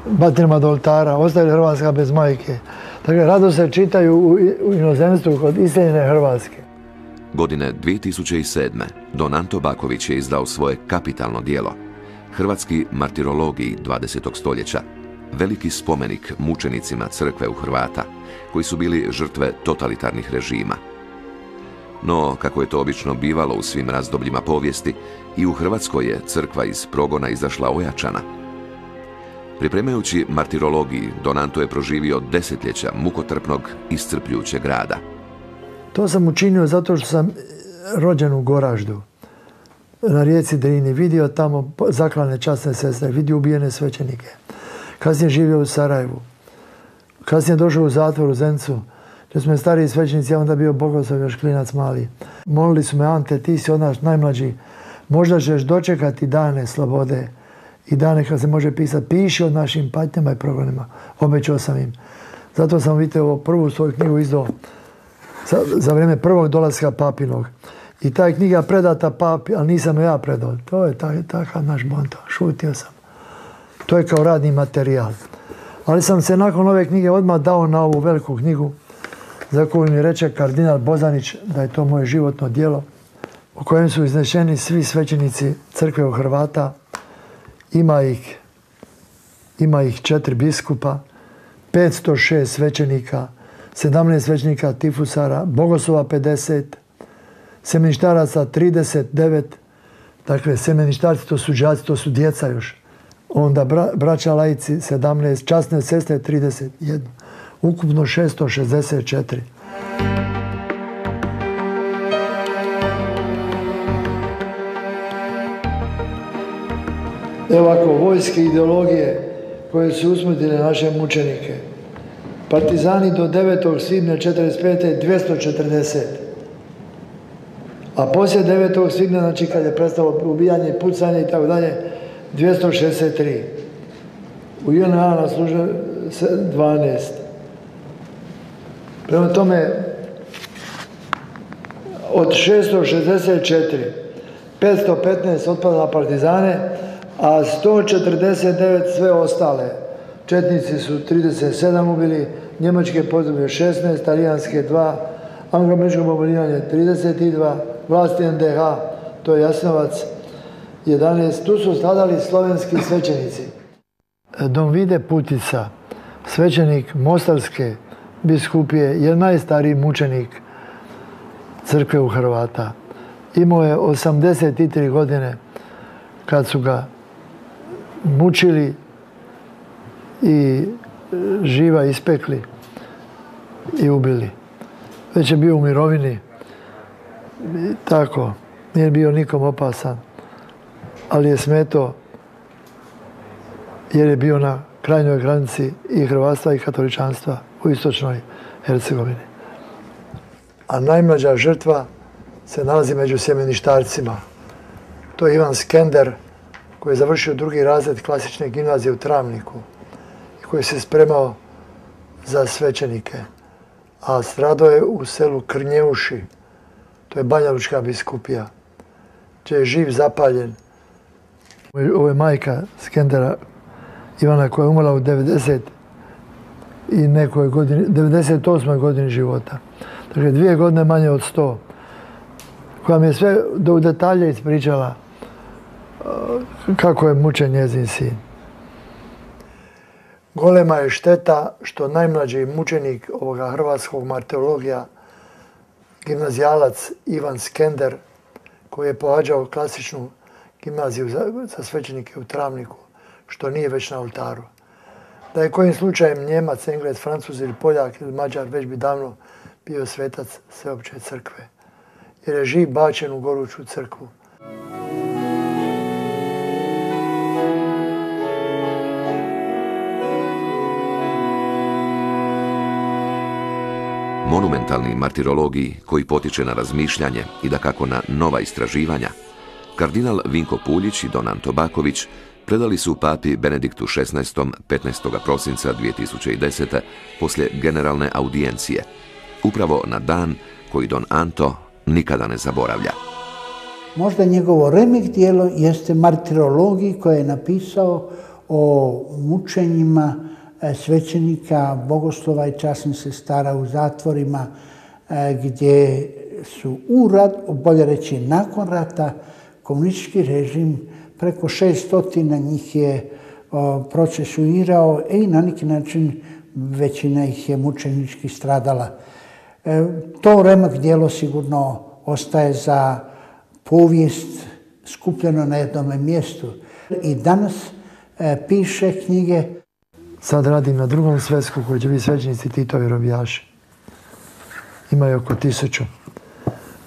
batrima do oltara, ostaje Hrvatska bez majke. Dakle, rado se čitaju u inozemstvu kod iseljene Hrvatske. Godine 2007. Don Anto Baković je izdao svoje kapitalno dijelo. Hrvatski martirologiji 20. stoljeća. Veliki spomenik mučenicima crkve u Hrvata, koji su bili žrtve totalitarnih režima. No, kako je to obično bivalo u svim razdobljima povijesti, i u Hrvatskoj je crkva iz progona izašla ojačana – Pripremajući martirologiji, Donanto je proživio desetljeća mukotrpnog, iscrpljućeg rada. To sam učinio zato što sam rođen u Goraždu, na rijeci Drini, vidio tamo zaklane časne sestre, vidio ubijene svećenike. Kasnije živio u Sarajevu. Kasnije došao u zatvor u Zencu, gdje su me stariji svećenici, ja onda bio Bogoslav još klinac mali. Molili su me, Ante, ti si od nas najmlađi, možda ćeš dočekati dane slobode i dane kad se može pisati, piši o našim patnjama i progonima. Obećao sam im. Zato sam vidite ovo prvu svoju knjigu izdao za, vrijeme prvog dolaska papinog. I ta je knjiga predata papi, ali nisam ja predao. To je taj, takav naš bonto. Šutio sam. To je kao radni materijal. Ali sam se nakon ove knjige odmah dao na ovu veliku knjigu za koju mi reče kardinal Bozanić da je to moje životno djelo u kojem su iznešeni svi svećenici crkve u Hrvata. Ima ih, ima ih četiri biskupa, 506 svećenika, 17 svećenika tifusara, bogoslova 50, semeništaraca 39, dakle semeništarci to su đaci, to su djeca još. Onda bra, braća laici 17, časne sestre 31, ukupno 664. Evo ovako, vojske ideologije koje su usmrtile naše mučenike. Partizani do 9. svibnja 45. 240. A poslije 9. svibnja, znači kad je prestalo ubijanje, pucanje i tako dalje, 263. U JNA na služe 12. Prema tome, od 664, 515 otpada partizane, a 149 sve ostale. Četnici su 37 ubili, njemačke podzemlje 16, talijanske 2, anglo-američko bombardovanje 32, vlasti NDH, to je Jasnovac 11. Tu su stradali slovenski svećenici. Don Vide Putica, svećenik Mostarske biskupije, je najstariji mučenik crkve u Hrvata. Imao je 83 godine kad su ga mučili i živa ispekli i ubili. Već je bio u mirovini. Tako, nije bio nikom opasan. Ali je smeto jer je bio na krajnjoj granici i hrvatstva i katoličanstva u istočnoj Hercegovini. A najmlađa žrtva se nalazi među sjemeništarcima. To je Ivan Skender, koji je završio drugi razred klasične gimnazije u Travniku i koji se spremao za svećenike. A stradao je u selu Krnjeuši, to je Banjalučka biskupija, gdje je živ zapaljen. Ovo je majka Skendera Ivana koja je umrla u 90 i nekoj godini, 98. godini života. Dakle, dvije godine manje od 100. Koja mi je sve do detalja ispričala kako je mučen njezin sin. Golema je šteta što najmlađi mučenik ovoga hrvatskog marteologija, gimnazijalac Ivan Skender, koji je pohađao klasičnu gimnaziju za, za svećenike u Travniku, što nije već na oltaru. Da je kojim slučajem Njemac, Englez, Francuz ili Poljak ili Mađar već bi davno bio svetac sveopće crkve. Jer je živ bačen u goruću crkvu. monumentalni martirologiji koji potiče na razmišljanje i da kako na nova istraživanja, kardinal Vinko Puljić i Don Anto Baković predali su papi Benediktu XVI. 15. prosinca 2010. poslije generalne audijencije, upravo na dan koji Don Anto nikada ne zaboravlja. Možda njegovo remek dijelo jeste martirologiji koje je napisao o mučenjima E, svećenika, bogoslova i časnih sestara u zatvorima e, gdje su u rad, bolje reći nakon rata, komunistički režim preko 600 njih je procesuirao i na neki način većina ih je mučenički stradala. E, to remak dijelo sigurno ostaje za povijest skupljeno na jednom mjestu. I danas piše knjige Sad radim na drugom svetsku koji će biti svećenici Titovi robijaši. Imaju oko tisuću.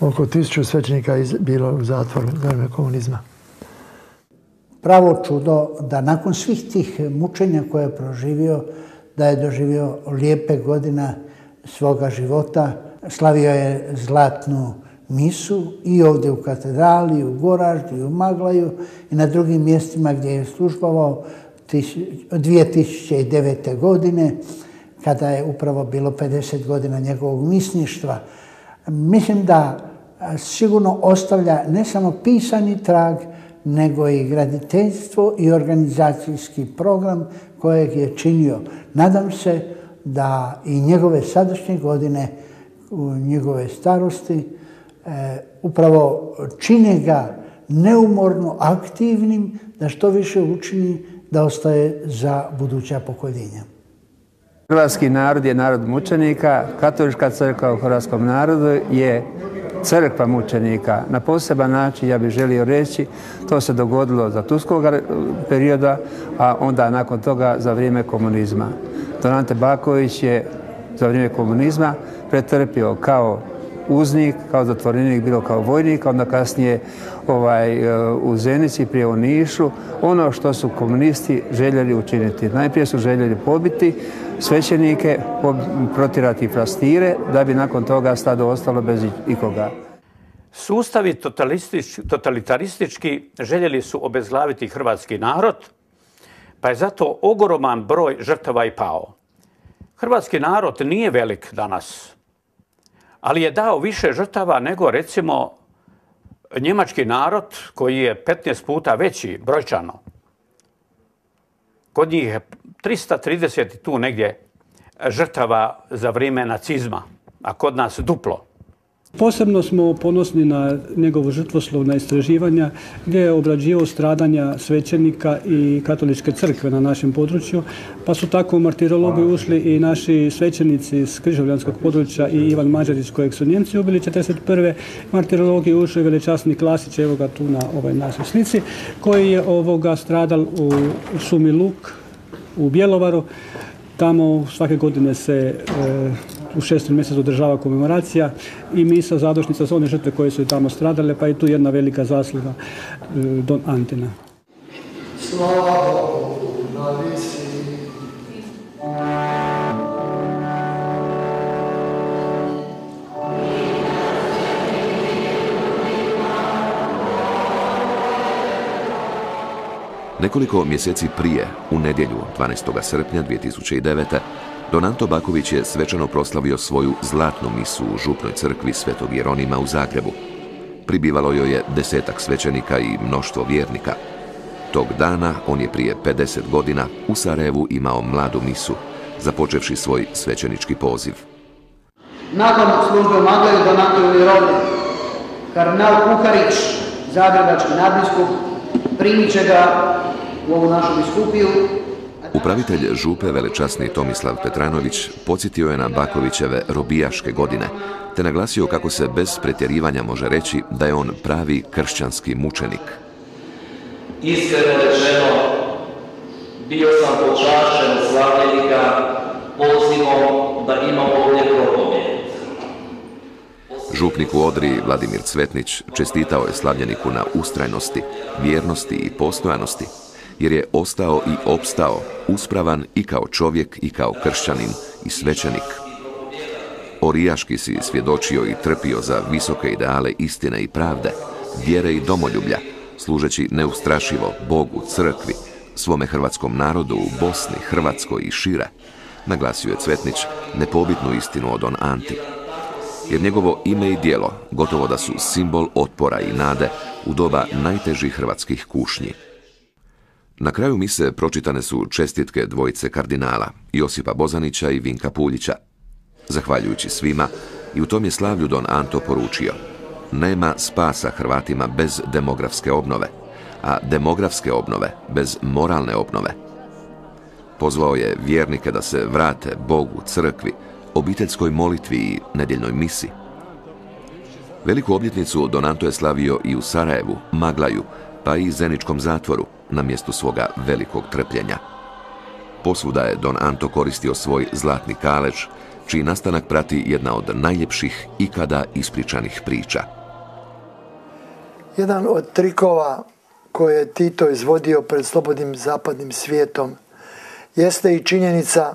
Oko tisuću svećenika je bilo u zatvoru vreme komunizma. Pravo čudo da nakon svih tih mučenja koje je proživio, da je doživio lijepe godina svoga života, slavio je zlatnu misu i ovdje u katedrali, u Goraždi, u Maglaju i na drugim mjestima gdje je službovao 2009. godine kada je upravo bilo 50 godina njegovog misništva. Mislim da sigurno ostavlja ne samo pisani trag, nego i graditeljstvo i organizacijski program kojeg je činio. Nadam se da i njegove sadašnje godine, u njegove starosti, e, upravo čine ga neumorno aktivnim, da što više učini da ostaje za buduća pokoljenja. Hrvatski narod je narod mučenika, katolička crkva u hrvatskom narodu je crkva mučenika. Na poseban način ja bih želio reći, to se dogodilo za turskog perioda, a onda nakon toga za vrijeme komunizma. Don Ante Baković je za vrijeme komunizma pretrpio kao uznik, kao zatvorenik, bilo kao vojnik, onda kasnije ovaj, e, u Zenici, prije u Nišu, ono što su komunisti željeli učiniti. Najprije su željeli pobiti svećenike, protirati frastire, da bi nakon toga stado ostalo bez ikoga. Sustavi totalitaristički željeli su obezglaviti hrvatski narod, pa je zato ogroman broj žrtava i pao. Hrvatski narod nije velik danas, ali je dao više žrtava nego recimo njemački narod koji je 15 puta veći brojčano. Kod njih je 330 tu negdje žrtava za vrijeme nacizma, a kod nas duplo. Posebno smo ponosni na njegovo žrtvoslovna istraživanja gdje je obrađivao stradanja svećenika i katoličke crkve na našem području, pa su tako u martirologiju ušli i naši svećenici iz križovljanskog područja i Ivan Mađarić kojeg su Njemci ubili 1941. Martirologiju ušao i veličasni Klasić, evo ga tu na ovoj našoj slici, koji je ovoga stradal u Šumi Luk, u Bjelovaru. Tamo svake godine se e, u šestom mjesecu održava komemoracija i misa zadošnica za one žrtve koje su tamo stradale, pa je tu jedna velika zasluga e, Don Antina. Nekoliko mjeseci prije, u nedjelju 12. srpnja 2009. Don Anto Baković je svečano proslavio svoju zlatnu misu u župnoj crkvi Svetog Jeronima u Zagrebu. Pribivalo joj je desetak svećenika i mnoštvo vjernika. Tog dana on je prije 50 godina u Sarajevu imao mladu misu, započevši svoj svećenički poziv. Nakon službe u Maglaju Don Jeronim, kardinal Kuharić, zagrebački nadbiskup, primit će ga u ovu našu biskupiju Upravitelj župe velečasni Tomislav Petranović podsjetio je na Bakovićeve robijaške godine, te naglasio kako se bez pretjerivanja može reći da je on pravi kršćanski mučenik. Iskreno rečeno, bio sam počašen slavljenika pozivom da imam ovdje propovjed. Župnik u Odri Vladimir Cvetnić čestitao je slavljeniku na ustrajnosti, vjernosti i postojanosti, jer je ostao i opstao, uspravan i kao čovjek i kao kršćanin i svećenik. Orijaški si svjedočio i trpio za visoke ideale istine i pravde, vjere i domoljublja, služeći neustrašivo Bogu, crkvi, svome hrvatskom narodu u Bosni, Hrvatskoj i šire, naglasio je Cvetnić nepobitnu istinu o Don Anti. Jer njegovo ime i djelo gotovo da su simbol otpora i nade u doba najtežih hrvatskih kušnji. Na kraju mise pročitane su čestitke dvojice kardinala, Josipa Bozanića i Vinka Puljića. Zahvaljujući svima, i u tom je slavlju Don Anto poručio Nema spasa Hrvatima bez demografske obnove, a demografske obnove bez moralne obnove. Pozvao je vjernike da se vrate Bogu, crkvi, obiteljskoj molitvi i nedjeljnoj misi. Veliku obljetnicu Don Anto je slavio i u Sarajevu, Maglaju, pa i Zeničkom zatvoru, na mjestu svoga velikog trpljenja. Posvuda je Don Anto koristio svoj zlatni kalež, čiji nastanak prati jedna od najljepših ikada ispričanih priča. Jedan od trikova koje je Tito izvodio pred slobodnim zapadnim svijetom jeste i činjenica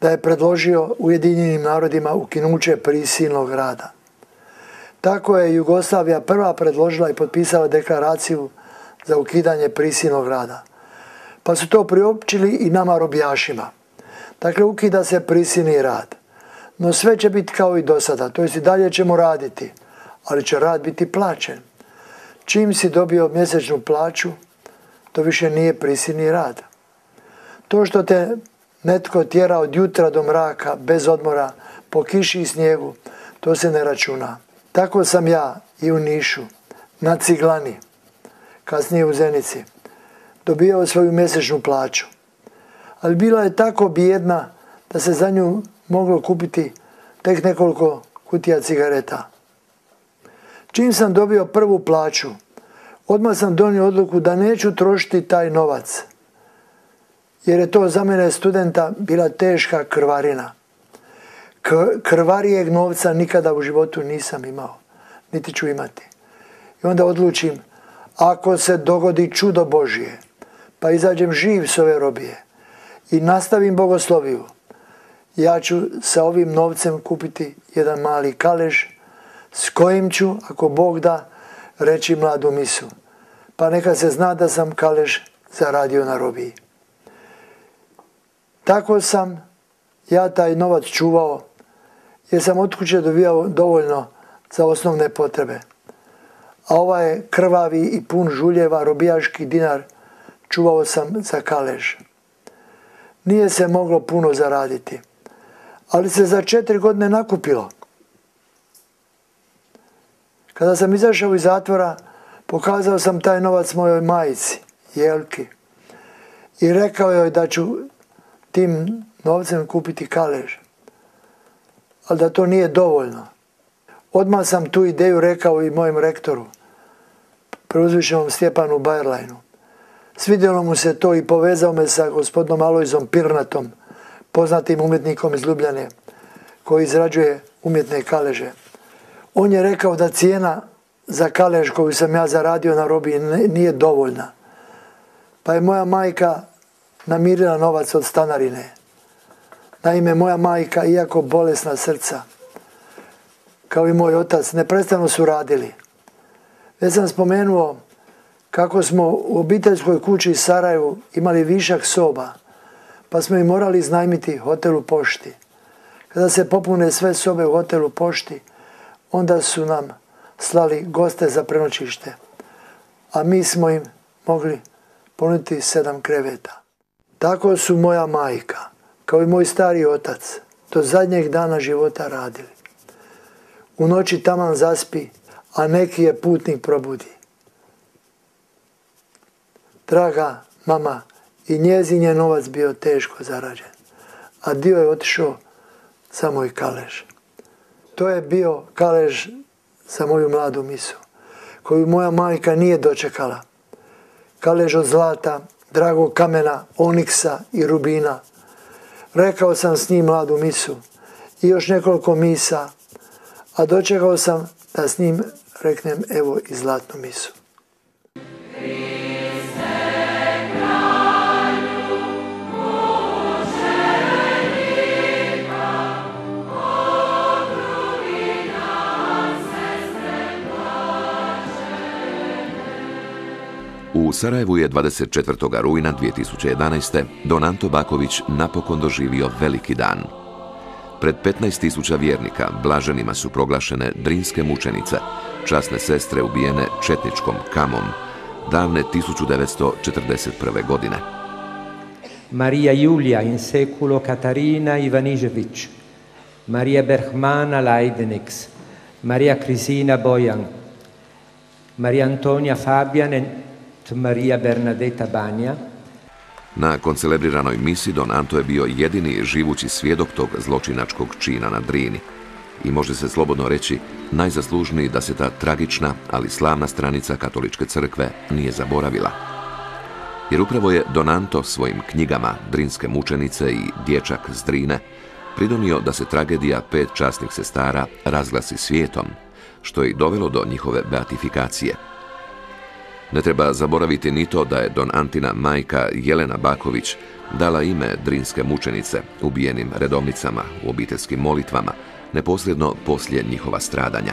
da je predložio Ujedinjenim narodima ukinuće prisilnog rada. Tako je Jugoslavija prva predložila i potpisala deklaraciju za ukidanje prisilnog rada. Pa su to priopćili i nama robijašima. Dakle, ukida se prisilni rad. No sve će biti kao i do sada, to jest i dalje ćemo raditi, ali će rad biti plaćen. Čim si dobio mjesečnu plaću, to više nije prisilni rad. To što te netko tjera od jutra do mraka, bez odmora, po kiši i snijegu, to se ne računa. Tako sam ja i u Nišu, na Ciglani, kasnije u Zenici, dobijao svoju mjesečnu plaću. Ali bila je tako bijedna da se za nju moglo kupiti tek nekoliko kutija cigareta. Čim sam dobio prvu plaću, odmah sam donio odluku da neću trošiti taj novac. Jer je to za mene studenta bila teška krvarina. Krvarijeg novca nikada u životu nisam imao, niti ću imati. I onda odlučim, ako se dogodi čudo Božije, pa izađem živ s ove robije i nastavim bogosloviju, ja ću sa ovim novcem kupiti jedan mali kalež s kojim ću, ako Bog da, reći mladu misu. Pa neka se zna da sam kalež zaradio na robiji. Tako sam ja taj novac čuvao jer sam od kuće dobijao dovoljno za osnovne potrebe. A ovaj krvavi i pun žuljeva robijaški dinar čuvao sam za kalež. Nije se moglo puno zaraditi, ali se za četiri godine nakupilo. Kada sam izašao iz zatvora, pokazao sam taj novac mojoj majici, Jelki, i rekao joj da ću tim novcem kupiti kalež. Ali da to nije dovoljno. Odmah sam tu ideju rekao i mojem rektoru, preuzvišenom Stjepanu Bajerlajnu. Svidjelo mu se to i povezao me sa gospodinom Alojzom Pirnatom, poznatim umjetnikom iz Ljubljane, koji izrađuje umjetne kaleže. On je rekao da cijena za kalež koju sam ja zaradio na robi nije dovoljna. Pa je moja majka namirila novac od stanarine. Naime, moja majka, iako bolesna srca, kao i moj otac, neprestano su radili. Već sam spomenuo kako smo u obiteljskoj kući Sarajevu imali višak soba, pa smo i morali iznajmiti hotelu pošti. Kada se popune sve sobe u hotelu pošti, onda su nam slali goste za prenoćište, a mi smo im mogli ponuditi sedam kreveta. Tako su moja majka, kao i moj stari otac, do zadnjeg dana života radili. U noći taman zaspi, a neki je putnik probudi. Draga mama, i njezin je novac bio teško zarađen, a dio je otišao za moj kalež. To je bio kalež za moju mladu misu, koju moja majka nije dočekala. Kalež od zlata, dragog kamena, oniksa i rubina. Rekao sam s njim mladu misu i još nekoliko misa, a dočekao sam da s njim reknem evo i zlatnu misu. U Sarajevu je 24. rujna 2011. Don Anto Baković napokon doživio veliki dan. Pred 15.000 vjernika blaženima su proglašene drinske mučenice, časne sestre ubijene četničkom kamom, davne 1941. godine. Marija Julija in seculo Katarina Ivanižević, Marija Berhmana Lajdenix, Marija Krisina Bojan, Marija Antonija Fabian Marija Bernadeta Banja. Na koncelebriranoj misi Don Anto je bio jedini živući svjedok tog zločinačkog čina na Drini. I može se slobodno reći najzaslužniji da se ta tragična, ali slavna stranica katoličke crkve nije zaboravila. Jer upravo je Don Anto svojim knjigama Drinske mučenice i Dječak s Drine pridonio da se tragedija pet časnih sestara razglasi svijetom, što je i dovelo do njihove beatifikacije. Ne treba zaboraviti ni to da je Don Antina majka Jelena Baković dala ime Drinske mučenice ubijenim redovnicama u obiteljskim molitvama, neposljedno poslije njihova stradanja.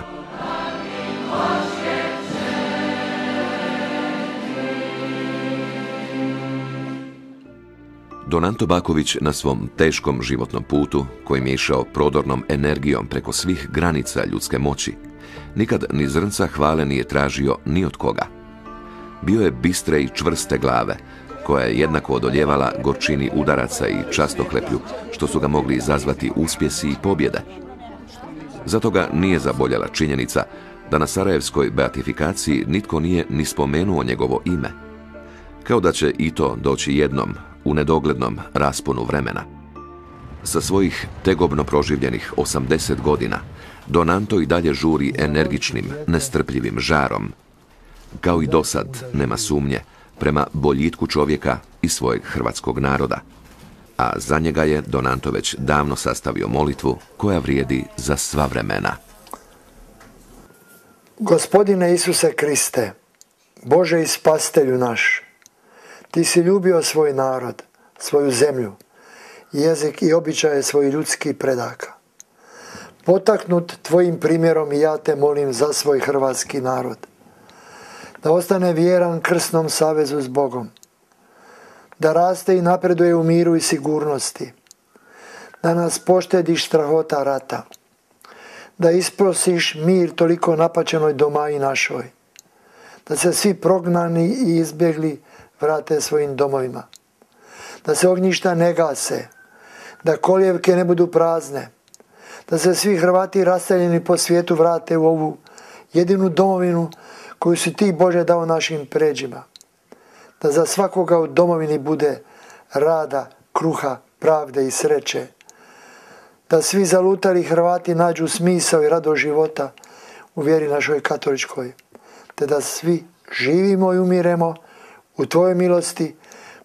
Donanto Baković na svom teškom životnom putu, kojim je išao prodornom energijom preko svih granica ljudske moći, nikad ni zrnca hvale nije tražio ni od koga. Bio je bistre i čvrste glave, koja je jednako odoljevala gorčini udaraca i častohleplju, što su ga mogli izazvati uspjesi i pobjede. Zato ga nije zaboljela činjenica da na Sarajevskoj beatifikaciji nitko nije ni spomenuo njegovo ime. Kao da će i to doći jednom, u nedoglednom rasponu vremena. Sa svojih tegobno proživljenih 80 godina, Donanto i dalje žuri energičnim, nestrpljivim žarom. Kao i dosad, nema sumnje, prema boljitku čovjeka i svojeg hrvatskog naroda. A za njega je Donanto već davno sastavio molitvu koja vrijedi za sva vremena. Gospodine Isuse Kriste, Bože i spastelju naš, ti si ljubio svoj narod, svoju zemlju, jezik i običaje svojih ljudskih predaka. Potaknut tvojim primjerom i ja te molim za svoj hrvatski narod. Da ostane vjeran krsnom savezu s Bogom. Da raste i napreduje u miru i sigurnosti. Da nas poštediš strahota rata. Da isprosiš mir toliko napačenoj doma i našoj. Da se svi prognani i izbjegli vrate svojim domovima. Da se ognjišta ne gase, da koljevke ne budu prazne, da se svi Hrvati raseljeni po svijetu vrate u ovu jedinu domovinu koju si ti Bože dao našim pređima. Da za svakoga u domovini bude rada, kruha, pravde i sreće. Da svi zalutali Hrvati nađu smisao i rado života u vjeri našoj katoličkoj. Te da svi živimo i umiremo u Tvojoj milosti,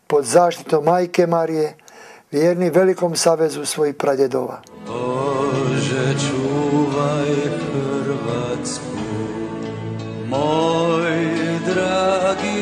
pod zaštitom Majke Marije, vjerni velikom savezu svojih pradjedova. Bože, čuvaj Moi dragi